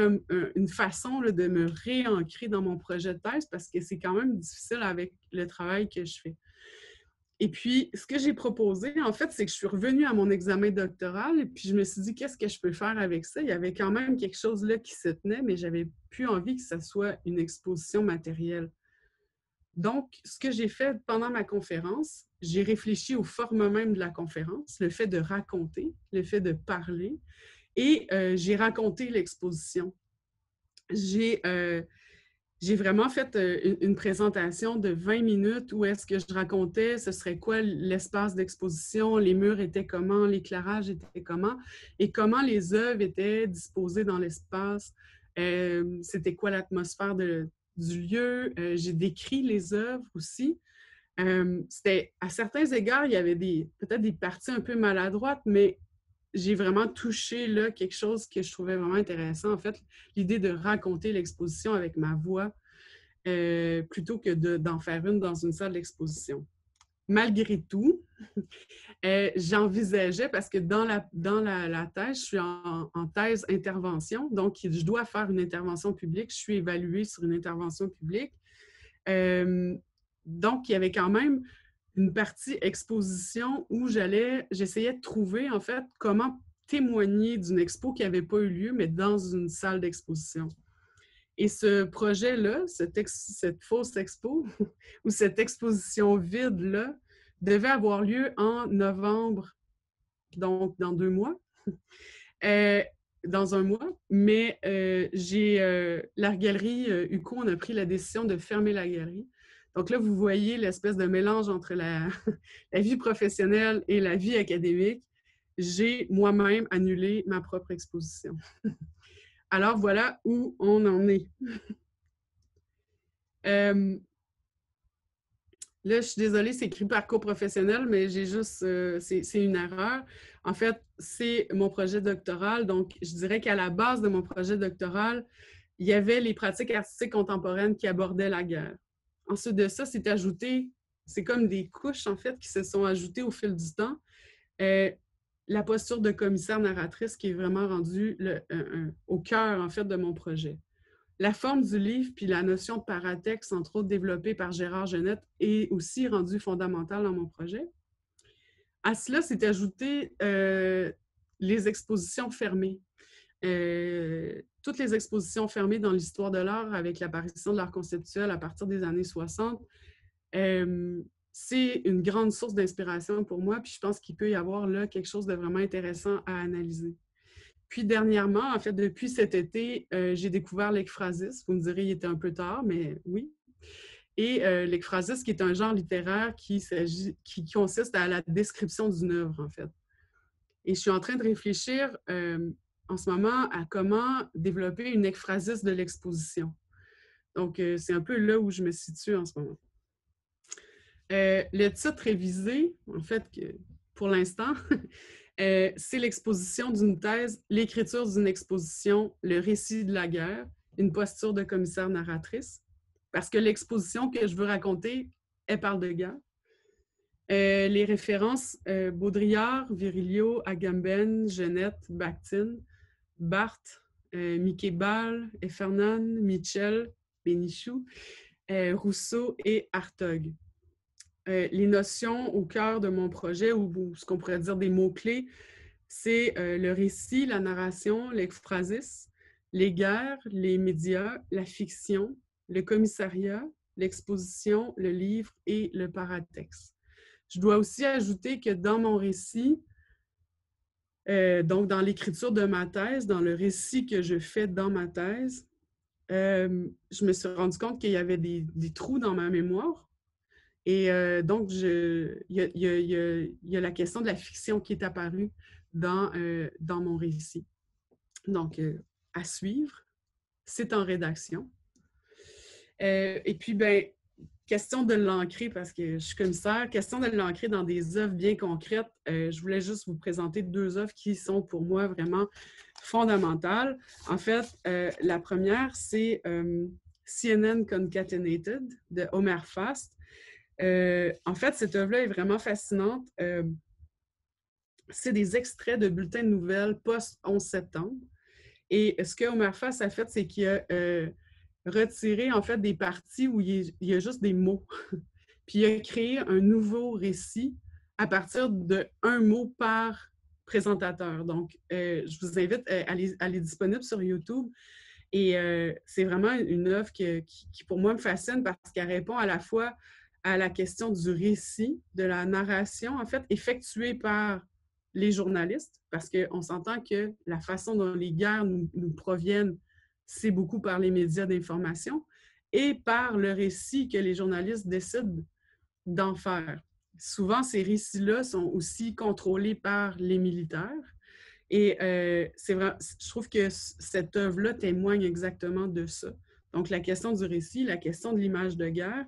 une façon de me réancrer dans mon projet de thèse parce que c'est quand même difficile avec le travail que je fais. Et puis, ce que j'ai proposé, en fait, c'est que je suis revenue à mon examen doctoral et puis je me suis dit, qu'est-ce que je peux faire avec ça? Il y avait quand même quelque chose là qui se tenait, mais j'avais plus envie que ça soit une exposition matérielle. Donc, ce que j'ai fait pendant ma conférence, j'ai réfléchi aux formes même de la conférence, le fait de raconter, le fait de parler, et euh, j'ai raconté l'exposition. J'ai euh, j'ai vraiment fait euh, une présentation de 20 minutes où est-ce que je racontais ce serait quoi l'espace d'exposition, les murs étaient comment, l'éclairage était comment et comment les œuvres étaient disposées dans l'espace. Euh, c'était quoi l'atmosphère du lieu? Euh, j'ai décrit les œuvres aussi. c'était à certains égards, il y avait peut-être des parties un peu maladroites, mais j'ai vraiment touché là quelque chose que je trouvais vraiment intéressant. En fait, l'idée de raconter l'exposition avec ma voix euh, plutôt que d'en faire une dans une salle d'exposition. Malgré tout, euh, j'envisageais, parce que dans, la, dans la, thèse, je suis en, thèse intervention, donc je dois faire une intervention publique, je suis évaluée sur une intervention publique. Euh, donc, il y avait quand même une partie exposition où j'allais, j'essayais de trouver en fait comment témoigner d'une expo qui n'avait pas eu lieu, mais dans une salle d'exposition. Et ce projet-là, cette, fausse expo ou cette exposition vide-là, devait avoir lieu en novembre, donc dans deux mois, euh, dans un mois. Mais euh, j'ai euh, la galerie UCO, on a pris la décision de fermer la galerie donc là, vous voyez l'espèce de mélange entre la, vie professionnelle et la vie académique. J'ai moi-même annulé ma propre exposition. Alors voilà où on en est. Euh, là, je suis désolée, c'est écrit parcours professionnel, mais j'ai juste, euh, c'est une erreur. En fait, c'est mon projet doctoral. Donc, je dirais qu'à la base de mon projet doctoral, il y avait les pratiques artistiques contemporaines qui abordaient la guerre. Ensuite de ça, c'est ajouté, c'est comme des couches, en fait, qui se sont ajoutées au fil du temps. Euh, la posture de commissaire narratrice qui est vraiment rendue au cœur, en fait, de mon projet. La forme du livre puis la notion de paratexte, entre autres développée par Gérard Genette, est aussi rendue fondamentale dans mon projet. À cela, s'est ajouté euh, les expositions fermées. Euh, toutes les expositions fermées dans l'histoire de l'art avec l'apparition de l'art conceptuel à partir des années 60 c'est une grande source d'inspiration pour moi, puis je pense qu'il peut y avoir là quelque chose de vraiment intéressant à analyser. Puis dernièrement, en fait, depuis cet été, j'ai découvert l'ekphrasis. Vous me direz, il était un peu tard, mais oui. Et euh, l'ekphrasis, qui est un genre littéraire qui, consiste à la description d'une œuvre, en fait. Et je suis en train de réfléchir euh, en ce moment à comment développer une ekphrasis de l'exposition. Donc, euh, c'est un peu là où je me situe en ce moment. le titre révisé, en fait, pour l'instant, c'est l'exposition d'une thèse, l'écriture d'une exposition, le récit de la guerre, une posture de commissaire narratrice parce que l'exposition que je veux raconter, elle parle de guerre. Euh, les références euh, Baudrillard, Virilio, Agamben, Genette, Bakhtin, Barthes, euh, Mickey Ball, Effernan, Mitchell, Benichou, Rousseau et Hartog. les notions au cœur de mon projet, ou, ce qu'on pourrait dire des mots-clés, c'est le récit, la narration, l'exphrasis, les guerres, les médias, la fiction, le commissariat, l'exposition, le livre et le paratexte. Je dois aussi ajouter que dans mon récit, euh, donc dans l'écriture de ma thèse, dans le récit que je fais dans ma thèse, euh, je me suis rendu compte qu'il y avait des, trous dans ma mémoire. Et euh, donc, il y, a la question de la fiction qui est apparue dans, dans mon récit. Donc, à suivre, c'est en rédaction. Euh, et puis, ben, question de l'ancrer, parce que je suis commissaire, question de l'ancrer dans des œuvres bien concrètes. Euh, je voulais juste vous présenter deux œuvres qui sont pour moi vraiment fondamentales. En fait, euh, la première, c'est CNN Concatenated de Homer Fast. en fait, cette œuvre-là est vraiment fascinante. c'est des extraits de bulletins de nouvelles post-11 septembre. Et ce que Homer Fast a fait, c'est qu'il a retirer en fait des parties où il y a, juste des mots. Puis il a créé un nouveau récit à partir de un mot par présentateur. Donc, euh, je vous invite, à aller, est disponible sur YouTube. Et euh, c'est vraiment une œuvre qui, pour moi, me fascine parce qu'elle répond à la fois à la question du récit, de la narration, en fait, effectuée par les journalistes, parce qu'on s'entend que la façon dont les guerres nous proviennent c'est beaucoup par les médias d'information et par le récit que les journalistes décident d'en faire. Souvent, ces récits-là sont aussi contrôlés par les militaires. Et euh, c'est vrai, je trouve que cette œuvre-là témoigne exactement de ça. Donc, la question du récit, la question de l'image de guerre.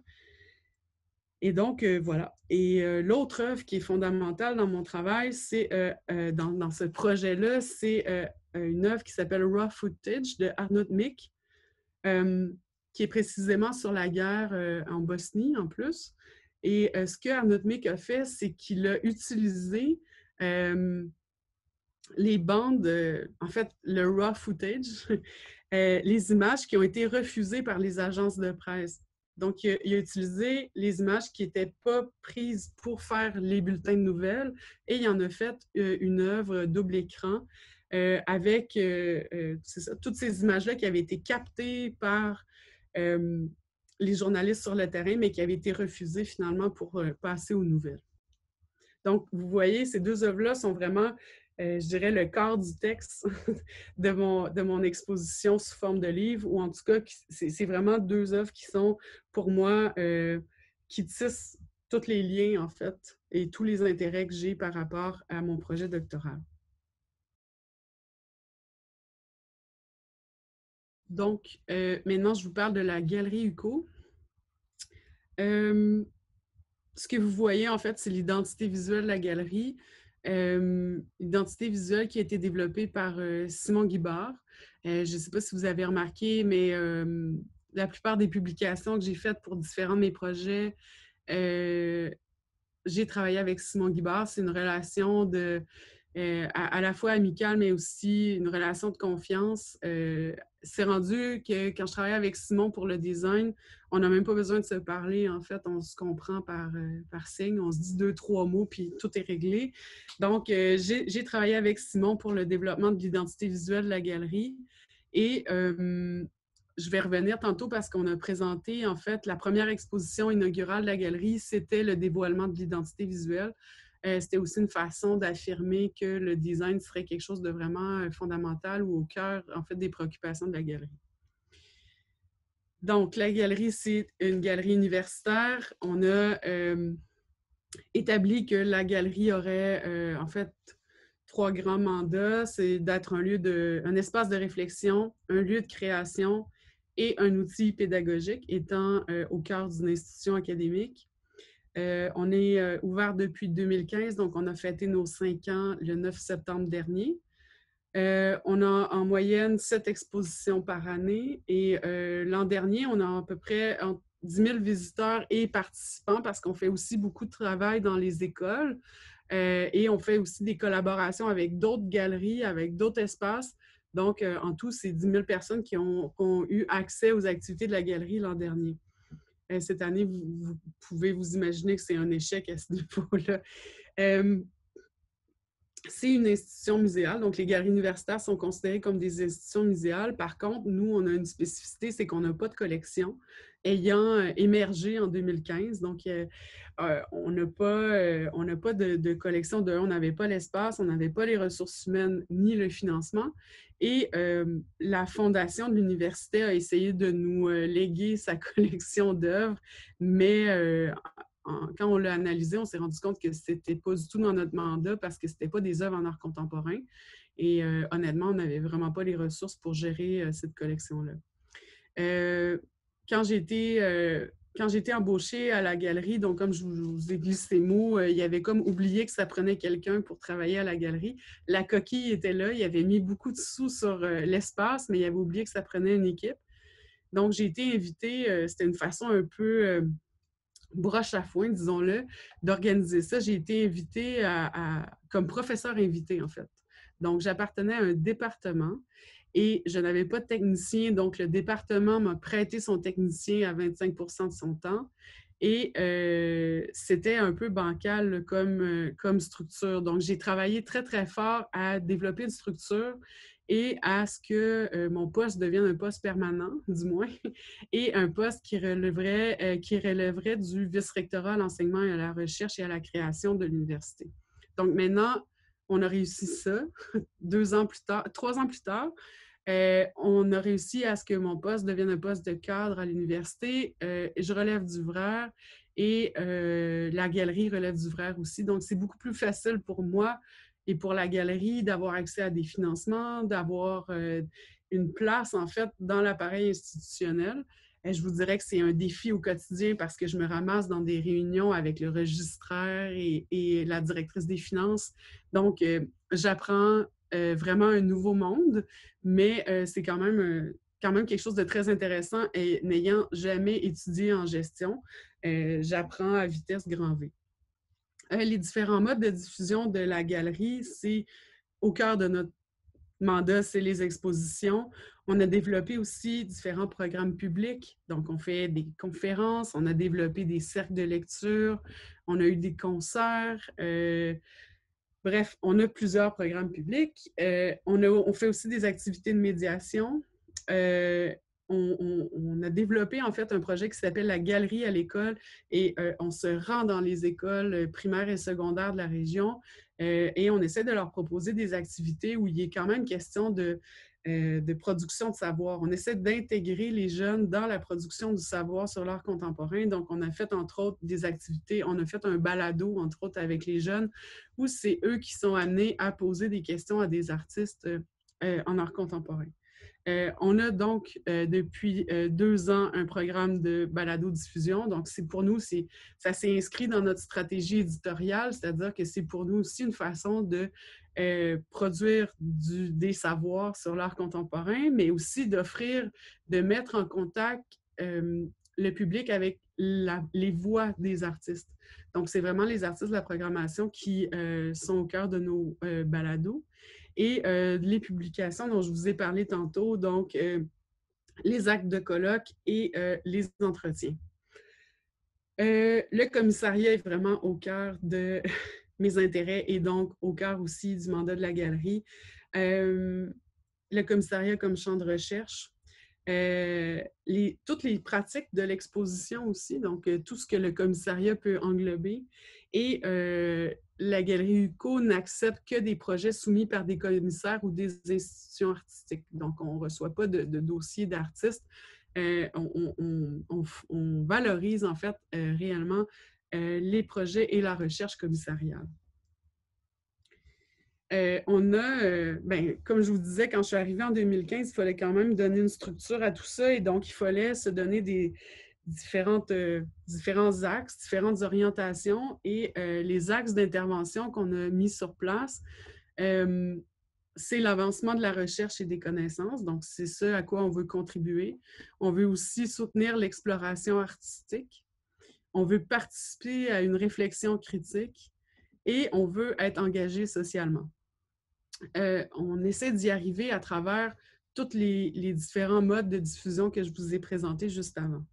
Et donc, euh, voilà. Et euh, l'autre œuvre qui est fondamentale dans mon travail, c'est dans, dans, ce projet-là, c'est une œuvre qui s'appelle Raw Footage de Arnaud Mick, euh, qui est précisément sur la guerre euh, en Bosnie en plus. Et ce que Arnaud Mick a fait, c'est qu'il a utilisé les bandes, en fait, le raw footage, les images qui ont été refusées par les agences de presse. Donc, il a, utilisé les images qui n'étaient pas prises pour faire les bulletins de nouvelles et il en a fait une œuvre double écran euh, avec euh, euh, toutes ces images-là qui avaient été captées par les journalistes sur le terrain, mais qui avaient été refusées finalement pour passer aux nouvelles. Donc, vous voyez, ces deux œuvres-là sont vraiment, je dirais, le corps du texte de, mon, de mon exposition sous forme de livre, ou en tout cas, c'est vraiment deux œuvres qui sont, pour moi, qui tissent tous les liens, en fait, et tous les intérêts que j'ai par rapport à mon projet doctoral. Donc, euh, maintenant, je vous parle de la galerie UCO. Euh, ce que vous voyez, en fait, c'est l'identité visuelle de la galerie. Euh, identité visuelle qui a été développée par Simon Guibard. je ne sais pas si vous avez remarqué, mais la plupart des publications que j'ai faites pour différents de mes projets, j'ai travaillé avec Simon Guibard. C'est une relation euh, à, la fois amicale, mais aussi une relation de confiance. Euh, c'est rendu que quand je travaille avec Simon pour le design, on n'a même pas besoin de se parler. En fait, on se comprend par, euh, par signe. On se dit deux, trois mots, puis tout est réglé. Donc, j'ai travaillé avec Simon pour le développement de l'identité visuelle de la galerie. Et je vais revenir tantôt parce qu'on a présenté, en fait, la première exposition inaugurale de la galerie, c'était le dévoilement de l'identité visuelle. Euh, c'était aussi une façon d'affirmer que le design serait quelque chose de vraiment euh, fondamental ou au cœur, en fait, des préoccupations de la galerie. Donc, la galerie, c'est une galerie universitaire. On a euh, établi que la galerie aurait, en fait, trois grands mandats. C'est d'être un lieu de, un espace de réflexion, un lieu de création et un outil pédagogique étant au cœur d'une institution académique. Euh, on est euh, ouvert depuis 2015, donc on a fêté nos cinq ans le 9 septembre dernier. Euh, on a en moyenne sept expositions par année et l'an dernier, on a à peu près 10 000 visiteurs et participants parce qu'on fait aussi beaucoup de travail dans les écoles et on fait aussi des collaborations avec d'autres galeries, avec d'autres espaces. Donc, en tout, c'est 10 000 personnes qui ont eu accès aux activités de la galerie l'an dernier. Euh, cette année, vous, pouvez vous imaginer que c'est un échec à ce niveau-là. Euh, c'est une institution muséale, donc les galeries universitaires sont considérées comme des institutions muséales. Par contre, nous, on a une spécificité, c'est qu'on n'a pas de collection ayant euh, émergé en 2015. Donc, on n'a pas, pas de, collection de on n'avait pas l'espace, on n'avait pas les ressources humaines ni le financement. Et euh, la fondation de l'université a essayé de nous euh, léguer sa collection d'œuvres, mais euh, quand on l'a analysé, on s'est rendu compte que ce n'était pas du tout dans notre mandat parce que ce n'était pas des œuvres en art contemporain. Et honnêtement, on n'avait vraiment pas les ressources pour gérer cette collection-là. Quand j'ai été quand j'étais embauchée à la galerie, donc comme je vous, ai dit ces mots, euh, il avait comme oublié que ça prenait quelqu'un pour travailler à la galerie. La coquille était là, il avait mis beaucoup de sous sur euh, l'espace, mais il avait oublié que ça prenait une équipe. Donc j'ai été invitée, euh, c'était une façon un peu broche à foin, disons-le, d'organiser ça. J'ai été invitée comme professeur invité, en fait. Donc j'appartenais à un département et je n'avais pas de technicien, donc le département m'a prêté son technicien à 25% de son temps. Et euh, c'était un peu bancal comme, euh, comme structure. Donc, j'ai travaillé très, très fort à développer une structure et à ce que euh, mon poste devienne un poste permanent, du moins, et un poste qui relèverait, qui relèverait du vice-rectorat à l'enseignement et à la recherche et à la création de l'université. Donc, maintenant, on a réussi ça deux ans plus tard, trois ans plus tard. Euh, on a réussi à ce que mon poste devienne un poste de cadre à l'université. Euh, je relève du vrai et euh, la galerie relève du vrai aussi. Donc, c'est beaucoup plus facile pour moi et pour la galerie d'avoir accès à des financements, d'avoir une place, en fait, dans l'appareil institutionnel. Et je vous dirais que c'est un défi au quotidien parce que je me ramasse dans des réunions avec le registraire et, la directrice des finances. Donc, j'apprends euh, vraiment un nouveau monde, mais euh, c'est quand même, euh, quand même quelque chose de très intéressant et n'ayant jamais étudié en gestion, j'apprends à vitesse grand V. les différents modes de diffusion de la galerie, c'est au cœur de notre mandat, c'est les expositions. On a développé aussi différents programmes publics. Donc, on fait des conférences, on a développé des cercles de lecture, on a eu des concerts. Bref, on a plusieurs programmes publics. Euh, on, fait aussi des activités de médiation. Euh, on, a développé en fait un projet qui s'appelle la Galerie à l'école et euh, on se rend dans les écoles primaires et secondaires de la région et on essaie de leur proposer des activités où il est quand même question de euh, de production de savoir. On essaie d'intégrer les jeunes dans la production du savoir sur l'art contemporain. Donc, on a fait, entre autres, des activités. On a fait un balado, entre autres, avec les jeunes, où c'est eux qui sont amenés à poser des questions à des artistes euh, en art contemporain. Euh, on a donc depuis deux ans un programme de balado-diffusion. Donc, c'est pour nous, ça s'est inscrit dans notre stratégie éditoriale, c'est-à-dire que c'est pour nous aussi une façon de euh, produire des savoirs sur l'art contemporain, mais aussi d'offrir, de mettre en contact euh, le public avec les voix des artistes. Donc, c'est vraiment les artistes de la programmation qui euh, sont au cœur de nos balados. Et les publications dont je vous ai parlé tantôt, donc les actes de colloque et les entretiens. le commissariat est vraiment au cœur de, mes intérêts et donc au cœur aussi du mandat de la galerie. Euh, le commissariat comme champ de recherche. toutes les pratiques de l'exposition aussi, donc tout ce que le commissariat peut englober. Et la Galerie UCO n'accepte que des projets soumis par des commissaires ou des institutions artistiques. Donc, on ne reçoit pas de, de dossier d'artistes. on, valorise en fait réellement les projets et la recherche commissariale. Euh, on a, euh, ben, comme je vous disais, quand je suis arrivée en 2015, il fallait quand même donner une structure à tout ça et donc il fallait se donner des différentes, euh, différents axes, différentes orientations et les axes d'intervention qu'on a mis sur place. c'est l'avancement de la recherche et des connaissances, donc c'est ce à quoi on veut contribuer. On veut aussi soutenir l'exploration artistique. On veut participer à une réflexion critique et on veut être engagé socialement. Euh, on essaie d'y arriver à travers tous les, différents modes de diffusion que je vous ai présentés juste avant.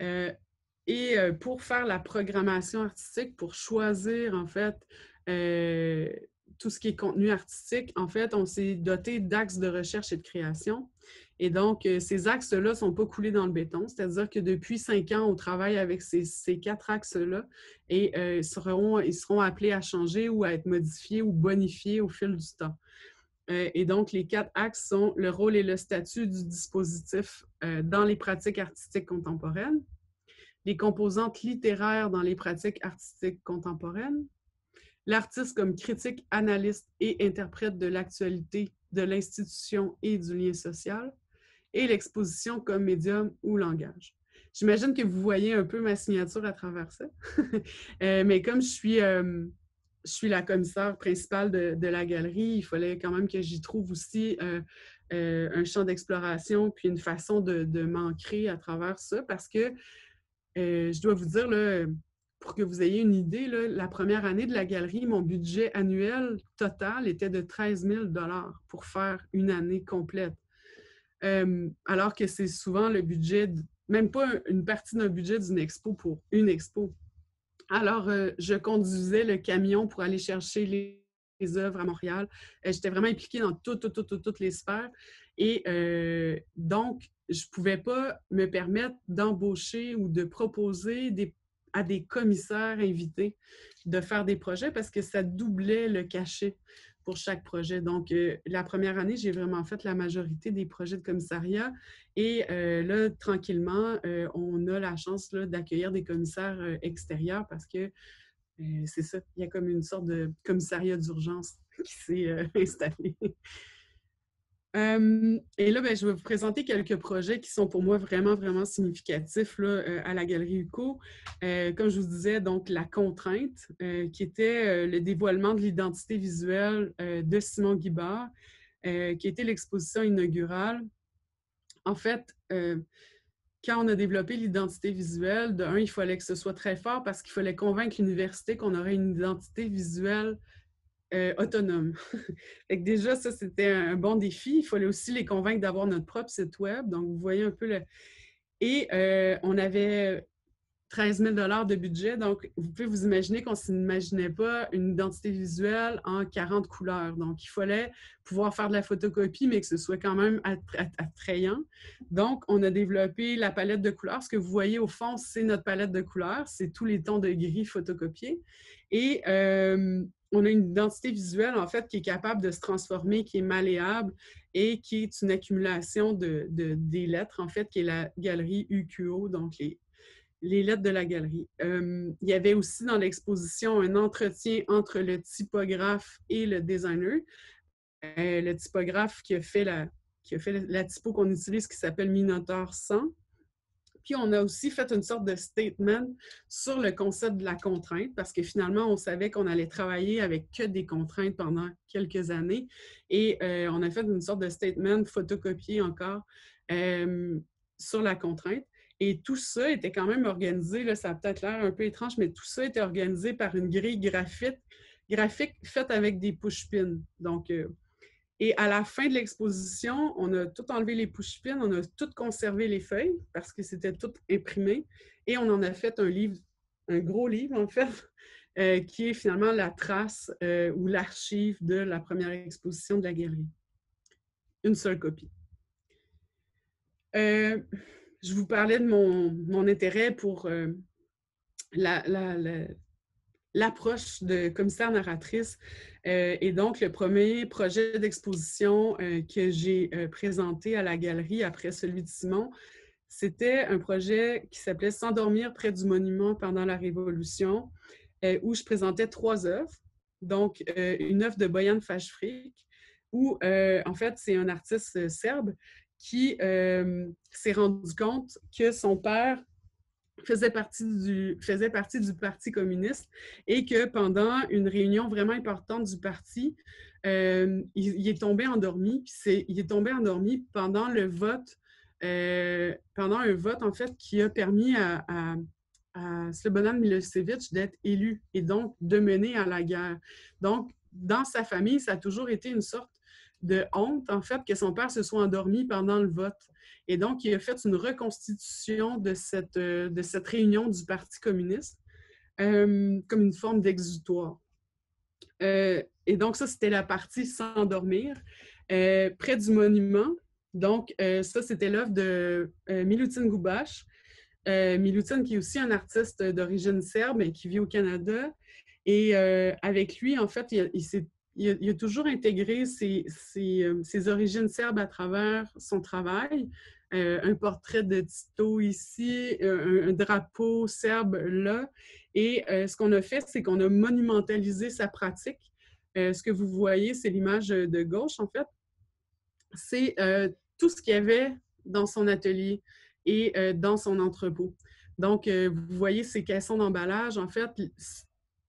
Euh, et euh, pour faire la programmation artistique, pour choisir en fait tout ce qui est contenu artistique, en fait, on s'est doté d'axes de recherche et de création. Et donc, ces axes-là ne sont pas coulés dans le béton, c'est-à-dire que depuis cinq ans, on travaille avec ces, quatre axes-là et seront, ils seront appelés à changer ou à être modifiés ou bonifiés au fil du temps. Et donc, les quatre axes sont le rôle et le statut du dispositif dans les pratiques artistiques contemporaines, les composantes littéraires dans les pratiques artistiques contemporaines, l'artiste comme critique, analyste et interprète de l'actualité, de l'institution et du lien social, et l'exposition comme médium ou langage. J'imagine que vous voyez un peu ma signature à travers ça. Euh, mais comme je suis, euh, je suis la commissaire principale de, la galerie, il fallait quand même que j'y trouve aussi euh, un champ d'exploration puis une façon de, de m'ancrer à travers ça parce que je dois vous dire, là, pour que vous ayez une idée, la première année de la galerie, mon budget annuel total était de 13 000 pour faire une année complète. Euh, alors que c'est souvent le budget, même pas une partie d'un budget d'une expo pour une expo. Alors, euh, je conduisais le camion pour aller chercher les, œuvres à Montréal. Euh, j'étais vraiment impliquée dans toutes les sphères. Et donc, je ne pouvais pas me permettre d'embaucher ou de proposer à des commissaires invités de faire des projets parce que ça doublait le cachet pour chaque projet. Donc, euh, la première année, j'ai vraiment fait la majorité des projets de commissariat. Et euh, là, tranquillement, euh, on a la chance d'accueillir des commissaires extérieurs parce que c'est ça, il y a comme une sorte de commissariat d'urgence qui s'est installé et là, ben, je vais vous présenter quelques projets qui sont pour moi vraiment, vraiment significatifs euh, à la Galerie UCO. Euh, comme je vous disais, donc la contrainte, euh, qui était le dévoilement de l'identité visuelle de Simon Guibard, qui était l'exposition inaugurale. En fait, quand on a développé l'identité visuelle, de un, il fallait que ce soit très fort parce qu'il fallait convaincre l'université qu'on aurait une identité visuelle euh, autonome. déjà, ça, c'était un bon défi. Il fallait aussi les convaincre d'avoir notre propre site web. Donc, vous voyez un peu le... Et euh, on avait 13 000 de budget. Donc, vous pouvez vous imaginer qu'on ne s'imaginait pas une identité visuelle en 40 couleurs. Donc, il fallait pouvoir faire de la photocopie, mais que ce soit quand même attrayant. Donc, on a développé la palette de couleurs. Ce que vous voyez au fond, c'est notre palette de couleurs. C'est tous les tons de gris photocopiés. Et euh, on a une identité visuelle, en fait, qui est capable de se transformer, qui est malléable et qui est une accumulation de, des lettres, en fait, qui est la galerie UQO, donc les, les lettres de la galerie. Euh, il y avait aussi dans l'exposition un entretien entre le typographe et le designer. Euh, le typographe qui a fait la, qui a fait la typo qu'on utilise, qui s'appelle Minotaur 100. Puis on a aussi fait une sorte de statement sur le concept de la contrainte, parce que finalement, on savait qu'on allait travailler avec que des contraintes pendant quelques années. Et euh, on a fait une sorte de statement photocopié encore euh, sur la contrainte. Et tout ça était quand même organisé, là, ça a peut-être l'air un peu étrange, mais tout ça était organisé par une grille graphique, graphique faite avec des push-pins. Donc, euh, et à la fin de l'exposition, on a tout enlevé les push-pins, on a tout conservé les feuilles parce que c'était tout imprimé et on en a fait un livre, un gros livre en fait, euh, qui est finalement la trace euh, ou l'archive de la première exposition de la galerie. Une seule copie. Euh, je vous parlais de mon, intérêt pour l'approche de commissaire narratrice. Euh, et donc, le premier projet d'exposition que j'ai présenté à la galerie après celui de Simon, c'était un projet qui s'appelait S'endormir près du monument pendant la Révolution, où je présentais trois œuvres. Donc, une œuvre de Boyan Fajfrik, où, en fait, c'est un artiste serbe qui euh, s'est rendu compte que son père faisait partie, du, faisait partie du Parti communiste et que pendant une réunion vraiment importante du parti, euh, il, est tombé endormi. Puis il est tombé endormi pendant le vote, euh, pendant un vote en fait qui a permis à, à, à Slobodan Milosevic d'être élu et donc de mener à la guerre. Donc, dans sa famille, ça a toujours été une sorte de honte, en fait, que son père se soit endormi pendant le vote. Et donc, il a fait une reconstitution de cette, euh, de cette réunion du Parti communiste euh, comme une forme d'exutoire. Euh, et donc, ça, c'était la partie s'endormir près du monument. Donc, ça, c'était l'œuvre de Milutin Goubache. Milutin, qui est aussi un artiste d'origine serbe et qui vit au Canada. Et avec lui, en fait, il s'est il a, toujours intégré ses, euh, ses, origines serbes à travers son travail. Euh, un portrait de Tito ici, un, drapeau serbe là. Et euh, ce qu'on a fait, c'est qu'on a monumentalisé sa pratique. ce que vous voyez, c'est l'image de gauche, en fait. C'est tout ce qu'il y avait dans son atelier et dans son entrepôt. Donc, vous voyez ces caissons d'emballage. En fait,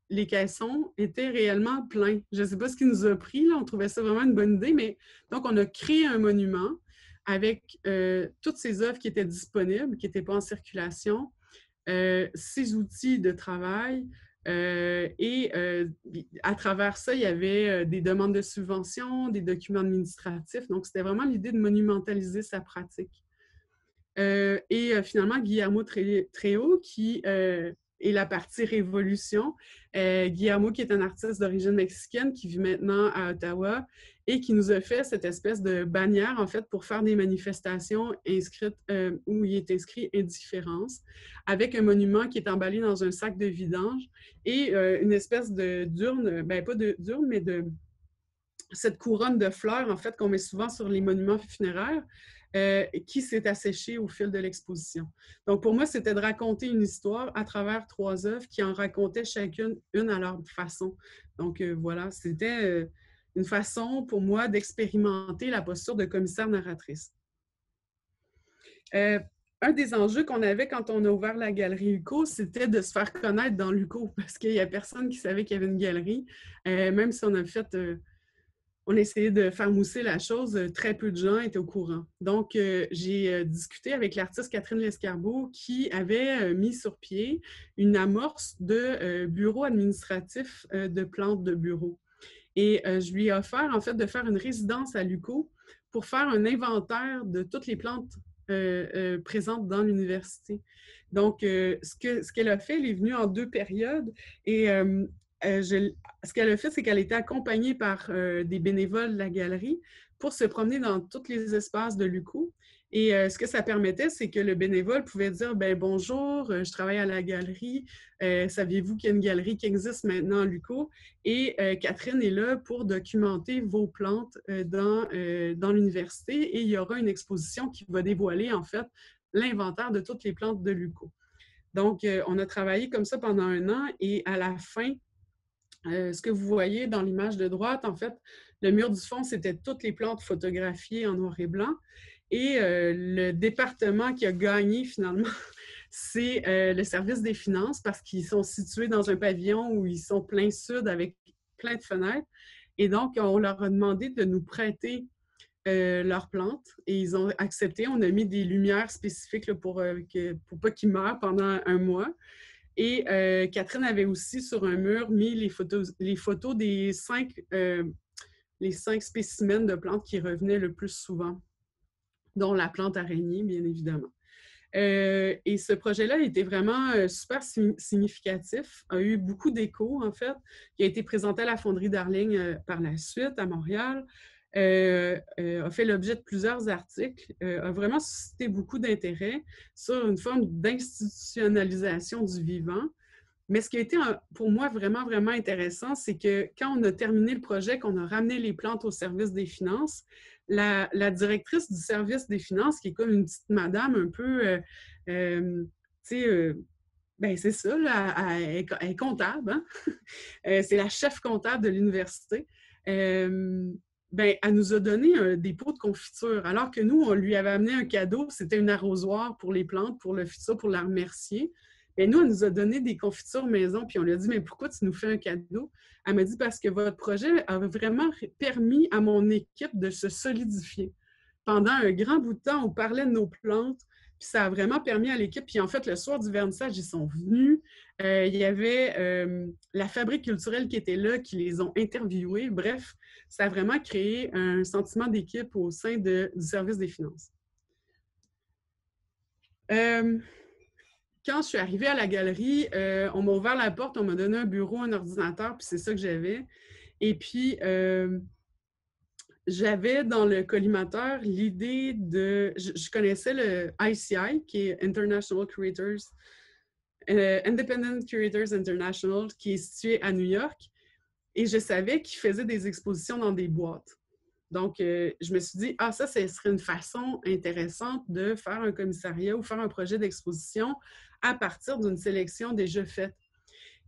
les caissons étaient réellement pleins. Je ne sais pas ce qui nous a pris, on trouvait ça vraiment une bonne idée, mais donc on a créé un monument avec euh, toutes ces œuvres qui étaient disponibles, qui n'étaient pas en circulation, euh, ces outils de travail, euh, et à travers ça, il y avait des demandes de subventions, des documents administratifs. Donc, c'était vraiment l'idée de monumentaliser sa pratique. et finalement, Guillermo Tréo, qui et la partie révolution. Euh, Guillermo, qui est un artiste d'origine mexicaine, qui vit maintenant à Ottawa et qui nous a fait cette espèce de bannière, en fait, pour faire des manifestations inscrites euh, où il est inscrit indifférence, avec un monument qui est emballé dans un sac de vidange et euh, une espèce de d'urne, ben pas de d'urne, mais de cette couronne de fleurs, en fait, qu'on met souvent sur les monuments funéraires, euh, qui s'est asséché au fil de l'exposition. Donc, pour moi, c'était de raconter une histoire à travers trois œuvres qui en racontaient chacune une à leur façon. Donc, euh, voilà, c'était euh, une façon pour moi d'expérimenter la posture de commissaire narratrice. un des enjeux qu'on avait quand on a ouvert la galerie UCO, c'était de se faire connaître dans l'UCO parce qu'il n'y a personne qui savait qu'il y avait une galerie, même si on a fait on essayait de faire mousser la chose, euh, très peu de gens étaient au courant. Donc, euh, j'ai euh, discuté avec l'artiste Catherine Lescarbot qui avait mis sur pied une amorce de bureau administratif de plantes de bureau. Et je lui ai offert, en fait, de faire une résidence à l'UCO pour faire un inventaire de toutes les plantes présentes dans l'université. Donc, ce qu'elle ce qu'elle a fait, elle est venue en deux périodes et euh, ce qu'elle a fait, c'est qu'elle était accompagnée par euh, des bénévoles de la galerie pour se promener dans tous les espaces de l'UCO. Et euh, ce que ça permettait, c'est que le bénévole pouvait dire ben bonjour, je travaille à la galerie. Saviez-vous qu'il y a une galerie qui existe maintenant à l'UCO? Et Catherine est là pour documenter vos plantes dans, dans l'université et il y aura une exposition qui va dévoiler en fait l'inventaire de toutes les plantes de l'UCO. Donc, on a travaillé comme ça pendant un an et à la fin, euh, ce que vous voyez dans l'image de droite, en fait, le mur du fond, c'était toutes les plantes photographiées en noir et blanc. Et euh, le département qui a gagné finalement, c'est euh, le service des finances parce qu'ils sont situés dans un pavillon où ils sont plein sud avec plein de fenêtres. Et donc, on leur a demandé de nous prêter leurs plantes et ils ont accepté. On a mis des lumières spécifiques pour, que, pour pas qu'ils meurent pendant un mois. Et euh, Catherine avait aussi sur un mur mis les photos, les photos des cinq, euh, les cinq spécimens de plantes qui revenaient le plus souvent, dont la plante araignée, bien évidemment. Euh, et ce projet-là était vraiment super significatif, a eu beaucoup d'écho, en fait, qui a été présenté à la Fonderie Darling par la suite à Montréal. A fait l'objet de plusieurs articles, a vraiment suscité beaucoup d'intérêt sur une forme d'institutionnalisation du vivant. Mais ce qui a été pour moi vraiment, vraiment intéressant, c'est que quand on a terminé le projet, qu'on a ramené les plantes au service des finances, la, directrice du service des finances, qui est comme une petite madame un peu, euh, euh, tu sais, euh, ben c'est ça, elle, est comptable, hein? c'est la chef comptable de l'université. Ben, elle nous a donné un dépôt de confiture, alors que nous, on lui avait amené un cadeau, c'était un arrosoir pour les plantes, pour le futur, pour la remercier. Et nous, elle nous a donné des confitures maison, puis on lui a dit Mais pourquoi tu nous fais un cadeau Elle m'a dit Parce que votre projet a vraiment permis à mon équipe de se solidifier. Pendant un grand bout de temps, on parlait de nos plantes, puis ça a vraiment permis à l'équipe. Puis en fait, le soir du vernissage, ils sont venus. Euh, il y avait euh, la fabrique culturelle qui était là, qui les ont interviewés. Bref, ça a vraiment créé un sentiment d'équipe au sein du service des finances. Euh, quand je suis arrivée à la galerie, on m'a ouvert la porte, on m'a donné un bureau, un ordinateur, puis c'est ça que j'avais. Et puis, j'avais dans le collimateur l'idée de... Je, connaissais le ICI, qui est International Creators, euh, Independent Creators International, qui est situé à New York. Et je savais qu'ils faisaient des expositions dans des boîtes. Donc, je me suis dit, ah, ça, ce serait une façon intéressante de faire un commissariat ou faire un projet d'exposition à partir d'une sélection déjà faite.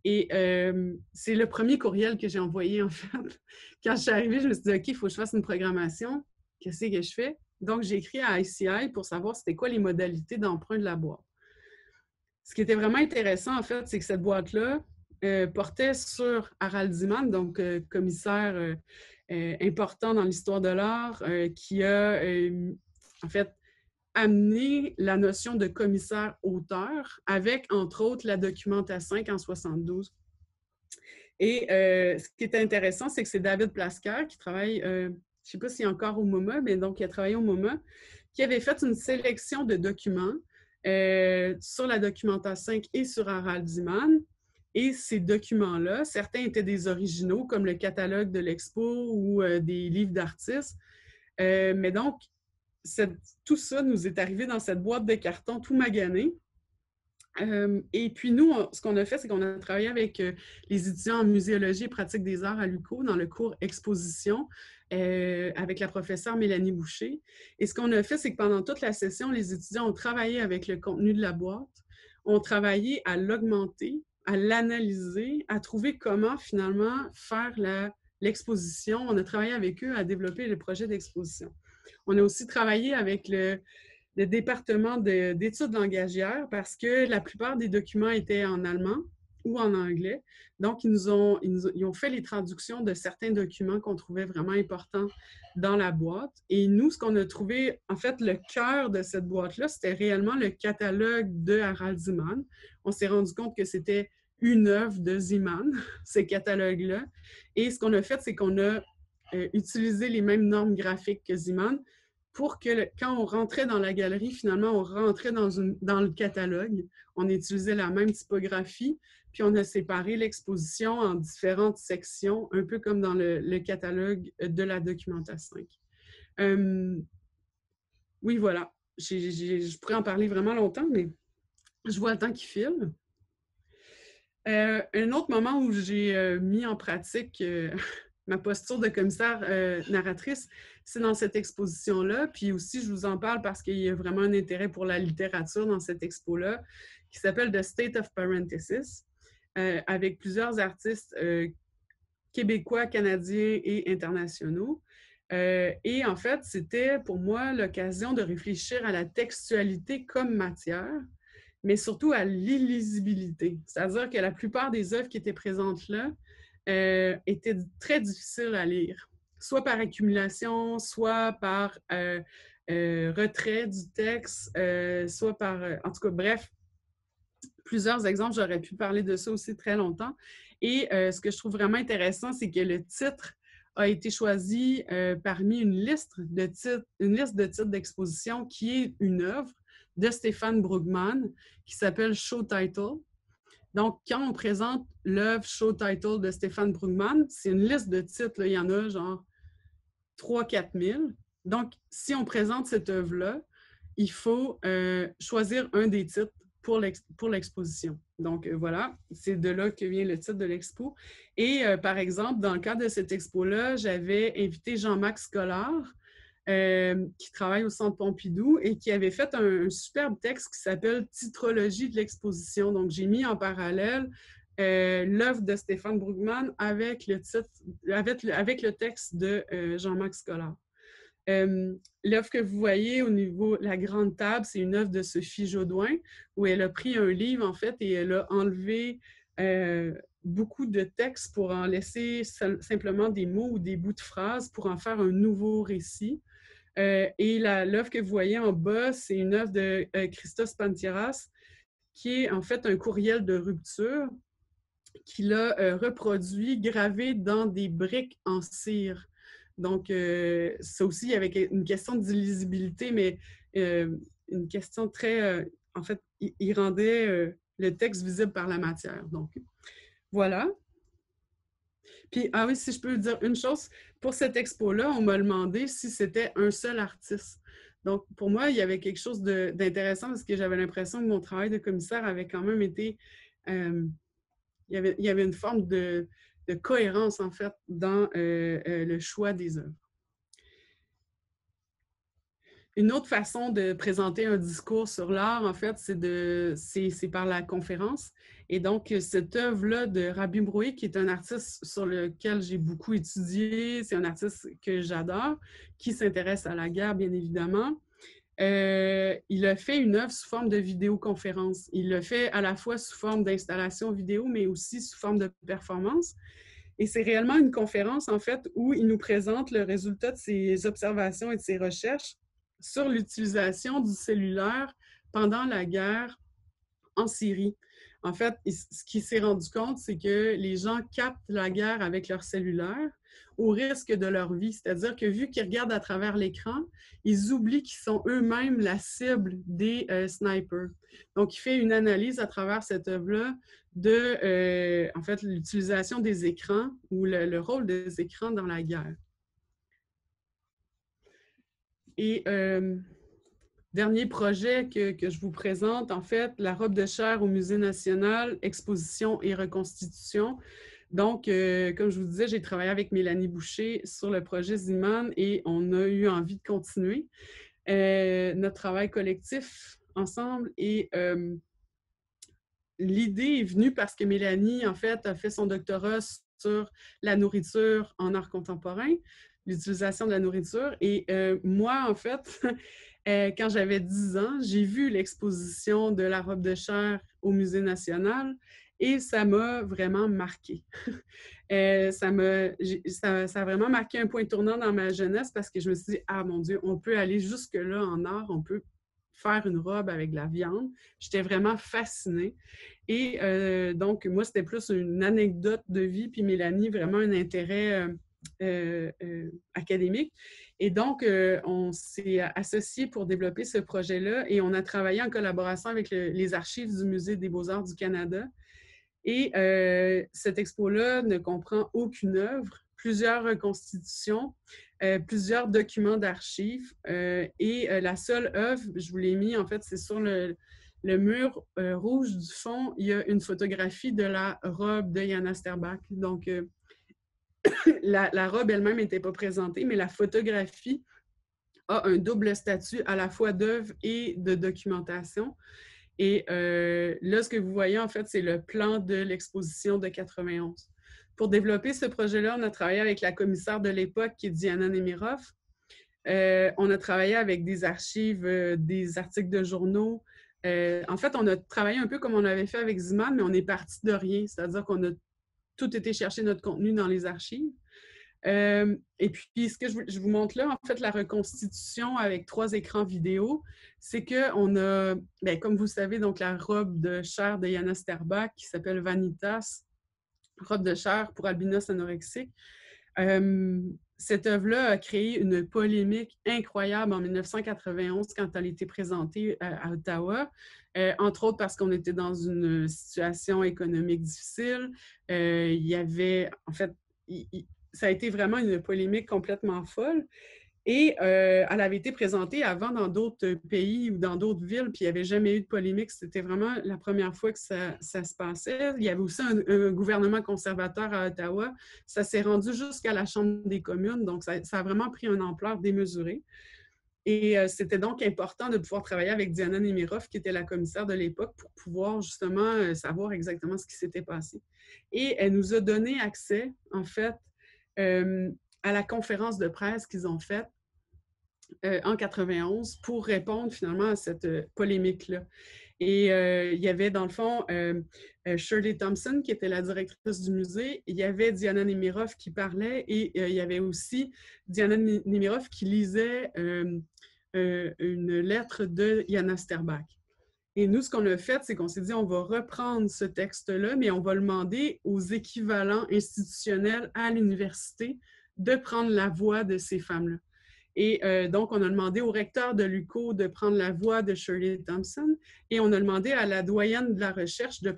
Et euh, c'est le premier courriel que j'ai envoyé, en fait. Quand je suis arrivée, je me suis dit, OK, il faut que je fasse une programmation. Qu'est-ce que je fais? Donc, j'ai écrit à ICI pour savoir c'était quoi les modalités d'emprunt de la boîte. Ce qui était vraiment intéressant, en fait, c'est que cette boîte-là euh, portait sur Harald Diman, donc euh, commissaire important dans l'histoire de l'art, qui a, en fait, amener la notion de commissaire-auteur avec, entre autres, la documenta 5 en 72. Et euh, ce qui est intéressant, c'est que c'est David Plasker qui travaille, euh, je ne sais pas s'il est encore au MoMA, mais donc il a travaillé au MoMA, qui avait fait une sélection de documents euh, sur la documenta 5 et sur Harald Diman. Et ces documents-là, certains étaient des originaux, comme le catalogue de l'expo ou des livres d'artistes. mais donc, tout ça nous est arrivé dans cette boîte de carton tout magané. Euh, et puis nous, ce qu'on a fait, c'est qu'on a travaillé avec euh, les étudiants en muséologie et pratique des arts à l'UCO dans le cours exposition euh, avec la professeure Mélanie Boucher. Et ce qu'on a fait, c'est que pendant toute la session, les étudiants ont travaillé avec le contenu de la boîte, ont travaillé à l'augmenter, à l'analyser, à trouver comment finalement faire l'exposition. on a travaillé avec eux à développer le projet d'exposition. On a aussi travaillé avec le, département d'études langagières parce que la plupart des documents étaient en allemand ou en anglais. Donc, ils nous ont, fait les traductions de certains documents qu'on trouvait vraiment importants dans la boîte. Et nous, ce qu'on a trouvé, en fait, le cœur de cette boîte-là, c'était réellement le catalogue de Harald Ziman. On s'est rendu compte que c'était une œuvre de Ziman, ce catalogue-là. Et ce qu'on a fait, c'est qu'on a euh, utilisé les mêmes normes graphiques que Ziman, pour que quand on rentrait dans la galerie, finalement, on rentrait dans, une, dans le catalogue. On utilisait la même typographie, puis on a séparé l'exposition en différentes sections, un peu comme dans le, catalogue de la Documenta 5. Euh, oui, voilà. je pourrais en parler vraiment longtemps, mais je vois le temps qui file. Euh, un autre moment où j'ai mis en pratique ma posture de commissaire narratrice, c'est dans cette exposition-là. Puis aussi, je vous en parle parce qu'il y a vraiment un intérêt pour la littérature dans cette expo-là, qui s'appelle The State of Parenthesis, euh, avec plusieurs artistes euh, québécois, canadiens et internationaux. Euh, et en fait, c'était pour moi l'occasion de réfléchir à la textualité comme matière, mais surtout à l'illisibilité. C'est-à-dire que la plupart des œuvres qui étaient présentes là étaient très difficiles à lire soit par accumulation, soit par euh, euh, retrait du texte, euh, soit par... en tout cas, bref, plusieurs exemples. J'aurais pu parler de ça aussi très longtemps. Et ce que je trouve vraiment intéressant, c'est que le titre a été choisi parmi une liste de titres, une liste de titres d'exposition qui est une œuvre de Stéphane Brugman qui s'appelle Show Title. Donc, quand on présente l'œuvre Show Title de Stéphane Brugman, c'est une liste de titres. Il y en a genre 3-4 000. Donc, si on présente cette œuvre-là, il faut euh, choisir un des titres pour l'exposition. Donc, euh, voilà, c'est de là que vient le titre de l'expo. Et euh, par exemple, dans le cadre de cette expo-là, j'avais invité Jean-Max Collard, qui travaille au Centre Pompidou et qui avait fait un, superbe texte qui s'appelle Titrologie de l'exposition. Donc, j'ai mis en parallèle l'œuvre de Stéphane Brugman avec le texte de Jean-Max Collard. Euh, l'œuvre que vous voyez au niveau la grande table, c'est une œuvre de Sophie Jaudoin où elle a pris un livre, en fait, et elle a enlevé euh, beaucoup de textes pour en laisser simplement des mots ou des bouts de phrases pour en faire un nouveau récit. Euh, et l'œuvre que vous voyez en bas, c'est une œuvre de Christos Pantieras, qui est en fait un courriel de rupture qu'il a reproduit, gravé dans des briques en cire. Donc, euh, ça aussi, avec une question d'illisibilité, mais euh, une question très... Euh, en fait, il, rendait le texte visible par la matière. Donc, voilà. Puis, ah oui, si je peux dire une chose, pour cette expo-là, on m'a demandé si c'était un seul artiste. Donc, pour moi, il y avait quelque chose d'intéressant parce que j'avais l'impression que mon travail de commissaire avait quand même été... il, y avait, il y avait une forme de, de cohérence, en fait, dans euh, euh, le choix des œuvres. Une autre façon de présenter un discours sur l'art, en fait, c'est par la conférence. Et donc, cette œuvre-là de Rabbi Broué, qui est un artiste sur lequel j'ai beaucoup étudié, c'est un artiste que j'adore, qui s'intéresse à la guerre, bien évidemment. Euh, il a fait une œuvre sous forme de vidéoconférence. Il l'a fait à la fois sous forme d'installation vidéo, mais aussi sous forme de performance. Et c'est réellement une conférence, en fait, où il nous présente le résultat de ses observations et de ses recherches sur l'utilisation du cellulaire pendant la guerre en Syrie. En fait, ce qu'il s'est rendu compte, c'est que les gens captent la guerre avec leur cellulaire au risque de leur vie. C'est-à-dire que vu qu'ils regardent à travers l'écran, ils oublient qu'ils sont eux-mêmes la cible des euh, snipers. Donc, il fait une analyse à travers cette œuvre-là de, euh, en fait, l'utilisation des écrans ou le, rôle des écrans dans la guerre. Et euh, dernier projet que, que, je vous présente, en fait, la robe de chair au Musée national, exposition et reconstitution. Donc, euh, comme je vous disais, j'ai travaillé avec Mélanie Boucher sur le projet Ziman et on a eu envie de continuer euh, notre travail collectif ensemble. Et l'idée est venue parce que Mélanie, en fait, a fait son doctorat sur la nourriture en art contemporain, l'utilisation de la nourriture. Et moi, en fait, quand j'avais 10 ans, j'ai vu l'exposition de la robe de chair au Musée national et ça m'a vraiment marqué. Euh, ça, ça, a vraiment marqué un point tournant dans ma jeunesse parce que je me suis dit, ah mon Dieu, on peut aller jusque-là en art, on peut faire une robe avec de la viande. J'étais vraiment fascinée. Et euh, donc, moi, c'était plus une anecdote de vie, puis Mélanie, vraiment un intérêt euh, académique. Et donc, on s'est associé pour développer ce projet-là et on a travaillé en collaboration avec les archives du Musée des beaux-arts du Canada et euh, cette expo-là ne comprend aucune œuvre, plusieurs reconstitutions, euh, plusieurs documents d'archives. Euh, et la seule œuvre, je vous l'ai mis, en fait, c'est sur le, mur rouge du fond, il y a une photographie de la robe de Yana Sterbach. Donc, la, robe elle-même n'était pas présentée, mais la photographie a un double statut à la fois d'œuvre et de documentation. Et euh, là, ce que vous voyez, en fait, c'est le plan de l'exposition de 91. Pour développer ce projet-là, on a travaillé avec la commissaire de l'époque, qui est Diana Nemirov. Euh, on a travaillé avec des archives, euh, des articles de journaux. en fait, on a travaillé un peu comme on avait fait avec Ziman, mais on est parti de rien. C'est-à-dire qu'on a tout été chercher notre contenu dans les archives. Euh, et puis, ce que je, vous montre là, en fait, la reconstitution avec trois écrans vidéo, c'est qu'on a, bien, comme vous savez, donc la robe de chair de Yana Sterbach qui s'appelle Vanitas, robe de chair pour albinos anorexiques. Euh, cette œuvre-là a créé une polémique incroyable en 1991 quand elle a été présentée à, Ottawa, euh, entre autres parce qu'on était dans une situation économique difficile. il y avait, en fait, ça a été vraiment une polémique complètement folle. Et euh, elle avait été présentée avant dans d'autres pays ou dans d'autres villes, puis il n'y avait jamais eu de polémique. C'était vraiment la première fois que ça, se passait. Il y avait aussi un, gouvernement conservateur à Ottawa. Ça s'est rendu jusqu'à la Chambre des communes, donc ça, a vraiment pris une ampleur démesurée. Et euh, c'était donc important de pouvoir travailler avec Diana Nemiroff, qui était la commissaire de l'époque, pour pouvoir justement euh, savoir exactement ce qui s'était passé. Et elle nous a donné accès, en fait, à la conférence de presse qu'ils ont faite euh, en 91 pour répondre finalement à cette euh, polémique-là. Et euh, il y avait, dans le fond, Shirley Thompson, qui était la directrice du musée. Il y avait Diana Nemiroff qui parlait et il y avait aussi Diana Nemiroff qui lisait une lettre de Yana Sterbach. Et nous, ce qu'on a fait, c'est qu'on s'est dit, on va reprendre ce texte-là, mais on va le demander aux équivalents institutionnels à l'université de prendre la voix de ces femmes-là. Et euh, donc, on a demandé au recteur de l'UCO de prendre la voix de Shirley Thompson et on a demandé à la doyenne de la recherche de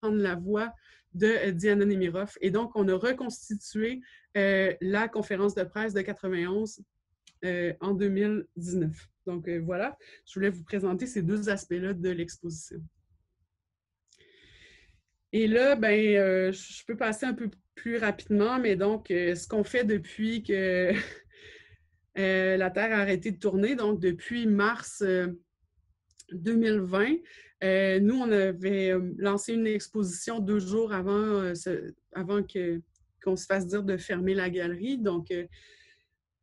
prendre la voix de euh, Diana Nemiroff. Et donc, on a reconstitué euh, la conférence de presse de 91 en 2019. Donc, voilà, je voulais vous présenter ces deux aspects-là de l'exposition. Et là, ben, je peux passer un peu plus rapidement, mais donc, ce qu'on fait depuis que Euh, la Terre a arrêté de tourner. Donc, depuis mars 2020, euh, euh, nous, on avait lancé une exposition deux jours avant, avant qu'on se fasse dire de fermer la galerie. Donc,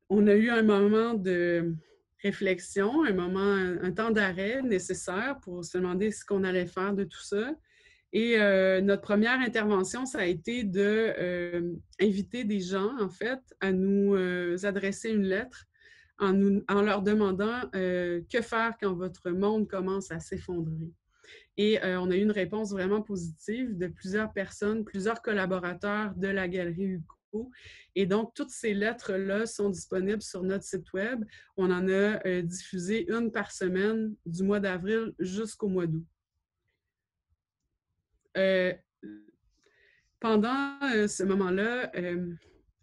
on a eu un moment de réflexion, un moment, un, temps d'arrêt nécessaire pour se demander ce qu'on allait faire de tout ça. Et notre première intervention, ça a été d'inviter des gens, en fait, à nous adresser une lettre en, leur demandant que faire quand votre monde commence à s'effondrer. Et on a eu une réponse vraiment positive de plusieurs personnes, plusieurs collaborateurs de la galerie UCO. Et donc, toutes ces lettres-là sont disponibles sur notre site Web. On en a diffusé une par semaine du mois d'avril jusqu'au mois d'août. Euh, pendant euh, ce moment-là, euh,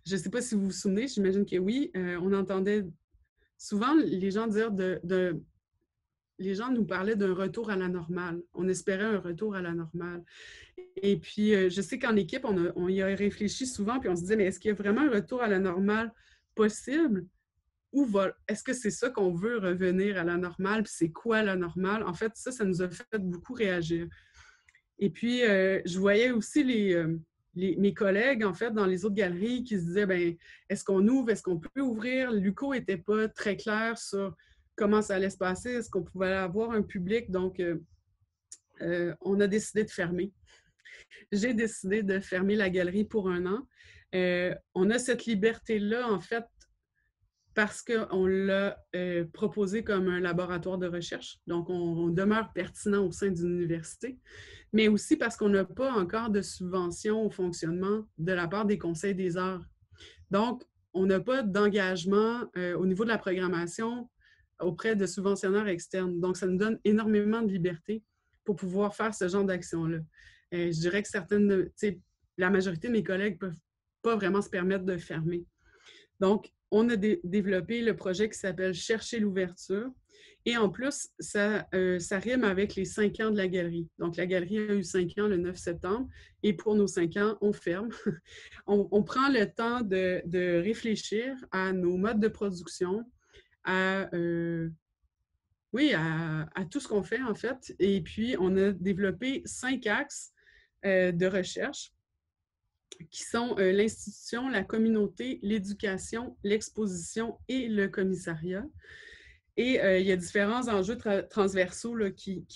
je ne sais pas si vous vous souvenez, j'imagine que oui, on entendait souvent les gens dire de, les gens nous parlaient d'un retour à la normale. On espérait un retour à la normale. Et puis, je sais qu'en équipe, on, on, y a réfléchi souvent, puis on se disait, mais est-ce qu'il y a vraiment un retour à la normale possible? Ou est-ce que c'est ça qu'on veut revenir à la normale? Puis c'est quoi la normale? En fait, ça, ça nous a fait beaucoup réagir. Et puis, euh, je voyais aussi euh, les, mes collègues, en fait, dans les autres galeries qui se disaient, ben est-ce qu'on ouvre, est-ce qu'on peut ouvrir? L'UCO n'était pas très clair sur comment ça allait se passer, est-ce qu'on pouvait avoir un public? Donc, euh, on a décidé de fermer. J'ai décidé de fermer la galerie pour un an. on a cette liberté-là, en fait, parce qu'on l'a euh, proposé comme un laboratoire de recherche, donc on, demeure pertinent au sein d'une université, mais aussi parce qu'on n'a pas encore de subvention au fonctionnement de la part des conseils des arts. Donc, on n'a pas d'engagement euh, au niveau de la programmation auprès de subventionnaires externes. Donc, ça nous donne énormément de liberté pour pouvoir faire ce genre d'action-là. Euh, je dirais que certaines, la majorité de mes collègues ne peuvent pas vraiment se permettre de fermer. Donc, on a développé le projet qui s'appelle Chercher l'ouverture. Et en plus, ça, euh, ça rime avec les cinq ans de la galerie. Donc, la galerie a eu cinq ans le 9 septembre. Et pour nos cinq ans, on ferme. on, prend le temps de, réfléchir à nos modes de production, à, euh, oui, à, tout ce qu'on fait, en fait. Et puis, on a développé cinq axes euh, de recherche qui sont euh, l'institution, la communauté, l'éducation, l'exposition et le commissariat. Et euh, il y a différents enjeux transversaux qui,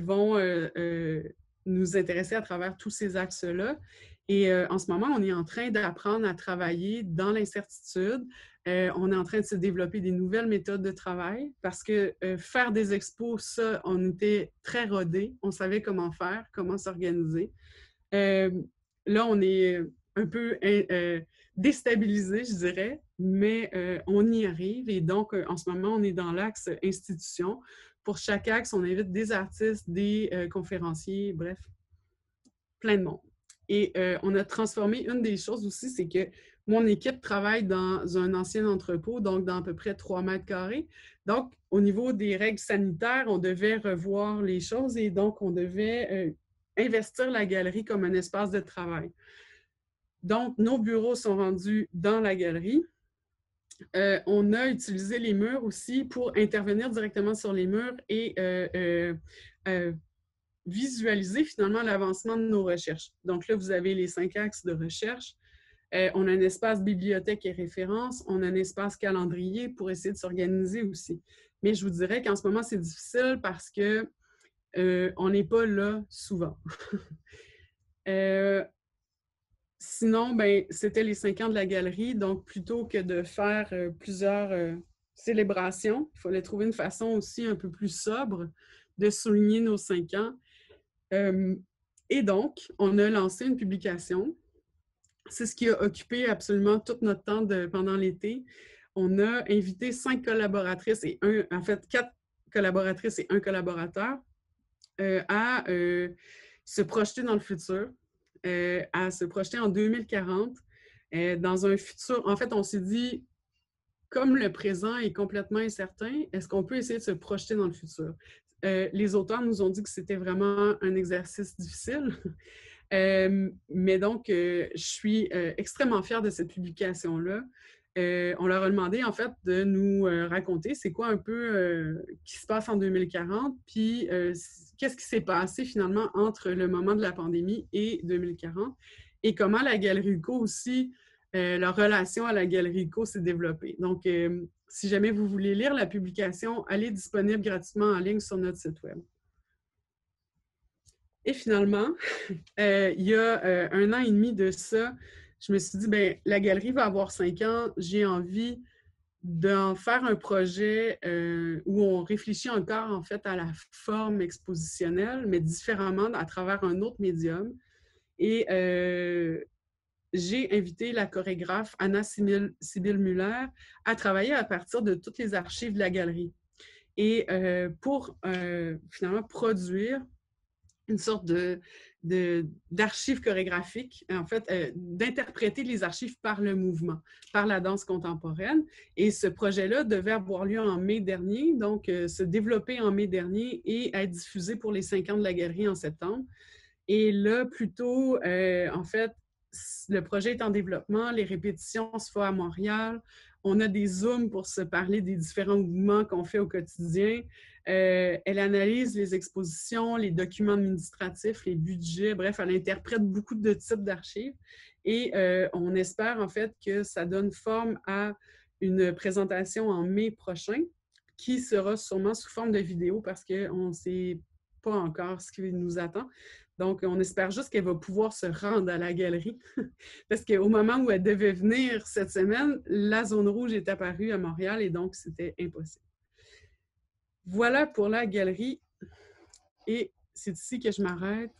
vont euh, nous intéresser à travers tous ces axes-là. Et en ce moment, on est en train d'apprendre à travailler dans l'incertitude. on est en train de se développer des nouvelles méthodes de travail parce que faire des expos, ça, on était très rodés. On savait comment faire, comment s'organiser là, on est un peu euh, déstabilisé, je dirais, mais euh, on y arrive. Et donc, euh, en ce moment, on est dans l'axe institution. Pour chaque axe, on invite des artistes, des conférenciers, bref, plein de monde. Et on a transformé une des choses aussi, c'est que Mon équipe travaille dans un ancien entrepôt, donc dans à peu près 3 mètres carrés. Donc, au niveau des règles sanitaires, on devait revoir les choses et donc on devait investir la galerie comme un espace de travail. Donc, nos bureaux sont rendus dans la galerie. Euh, on a utilisé les murs aussi pour intervenir directement sur les murs et euh, euh, visualiser finalement l'avancement de nos recherches. Donc là, vous avez les cinq axes de recherche. on a un espace bibliothèque et référence. On a un espace calendrier pour essayer de s'organiser aussi. Mais je vous dirais qu'en ce moment, c'est difficile parce que on n'est pas là souvent. Sinon, ben, c'était les cinq ans de la galerie, donc plutôt que de faire euh, plusieurs euh, célébrations, il fallait trouver une façon aussi un peu plus sobre de souligner nos cinq ans. Euh, et donc, on a lancé une publication. C'est ce qui a occupé absolument tout notre temps pendant l'été. On a invité cinq collaboratrices et un, en fait, quatre collaboratrices et un collaborateur à se projeter dans le futur euh, à se projeter en 2040 euh, dans un futur. En fait, on s'est dit, comme le présent est complètement incertain, est-ce qu'on peut essayer de se projeter dans le futur? Euh, les auteurs nous ont dit que c'était vraiment un exercice difficile. mais donc, je suis extrêmement fière de cette publication-là. On leur a demandé, en fait, de nous raconter c'est quoi un peu qui se passe en 2040, puis qu'est-ce qui s'est passé finalement entre le moment de la pandémie et 2040 et comment la Galerie UCO aussi, euh, leur relation à la Galerie UCO s'est développée. Donc, euh, si jamais vous voulez lire la publication, elle est disponible gratuitement en ligne sur notre site Web. Et finalement, euh, il y a un an et demi de ça, je me suis dit, bien, la galerie va avoir cinq ans, j'ai envie d'en faire un projet euh, où on réfléchit encore en fait à la forme expositionnelle, mais différemment à travers un autre médium. Et euh, j'ai invité la chorégraphe Anna Sibyl Muller à travailler à partir de toutes les archives de la galerie. Et euh, pour finalement produire une sorte de, d'archives chorégraphiques, en fait, euh, d'interpréter les archives par le mouvement, par la danse contemporaine. Et ce projet-là devait avoir lieu en mai dernier, donc euh, se développer en mai dernier et être diffusé pour les cinq ans de la galerie en septembre. Et là, plutôt, euh, en fait, le projet est en développement, les répétitions se font à Montréal. On a des Zooms pour se parler des différents mouvements qu'on fait au quotidien. Euh, elle analyse les expositions, les documents administratifs, les budgets, bref, elle interprète beaucoup de types d'archives et euh, on espère en fait que ça donne forme à une présentation en mai prochain qui sera sûrement sous forme de vidéo parce qu'on ne sait pas encore ce qui nous attend. Donc, on espère juste qu'elle va pouvoir se rendre à la galerie parce qu'au moment où elle devait venir cette semaine, la zone rouge est apparue à Montréal et donc c'était impossible. Voilà pour la galerie. Et c'est ici que je m'arrête.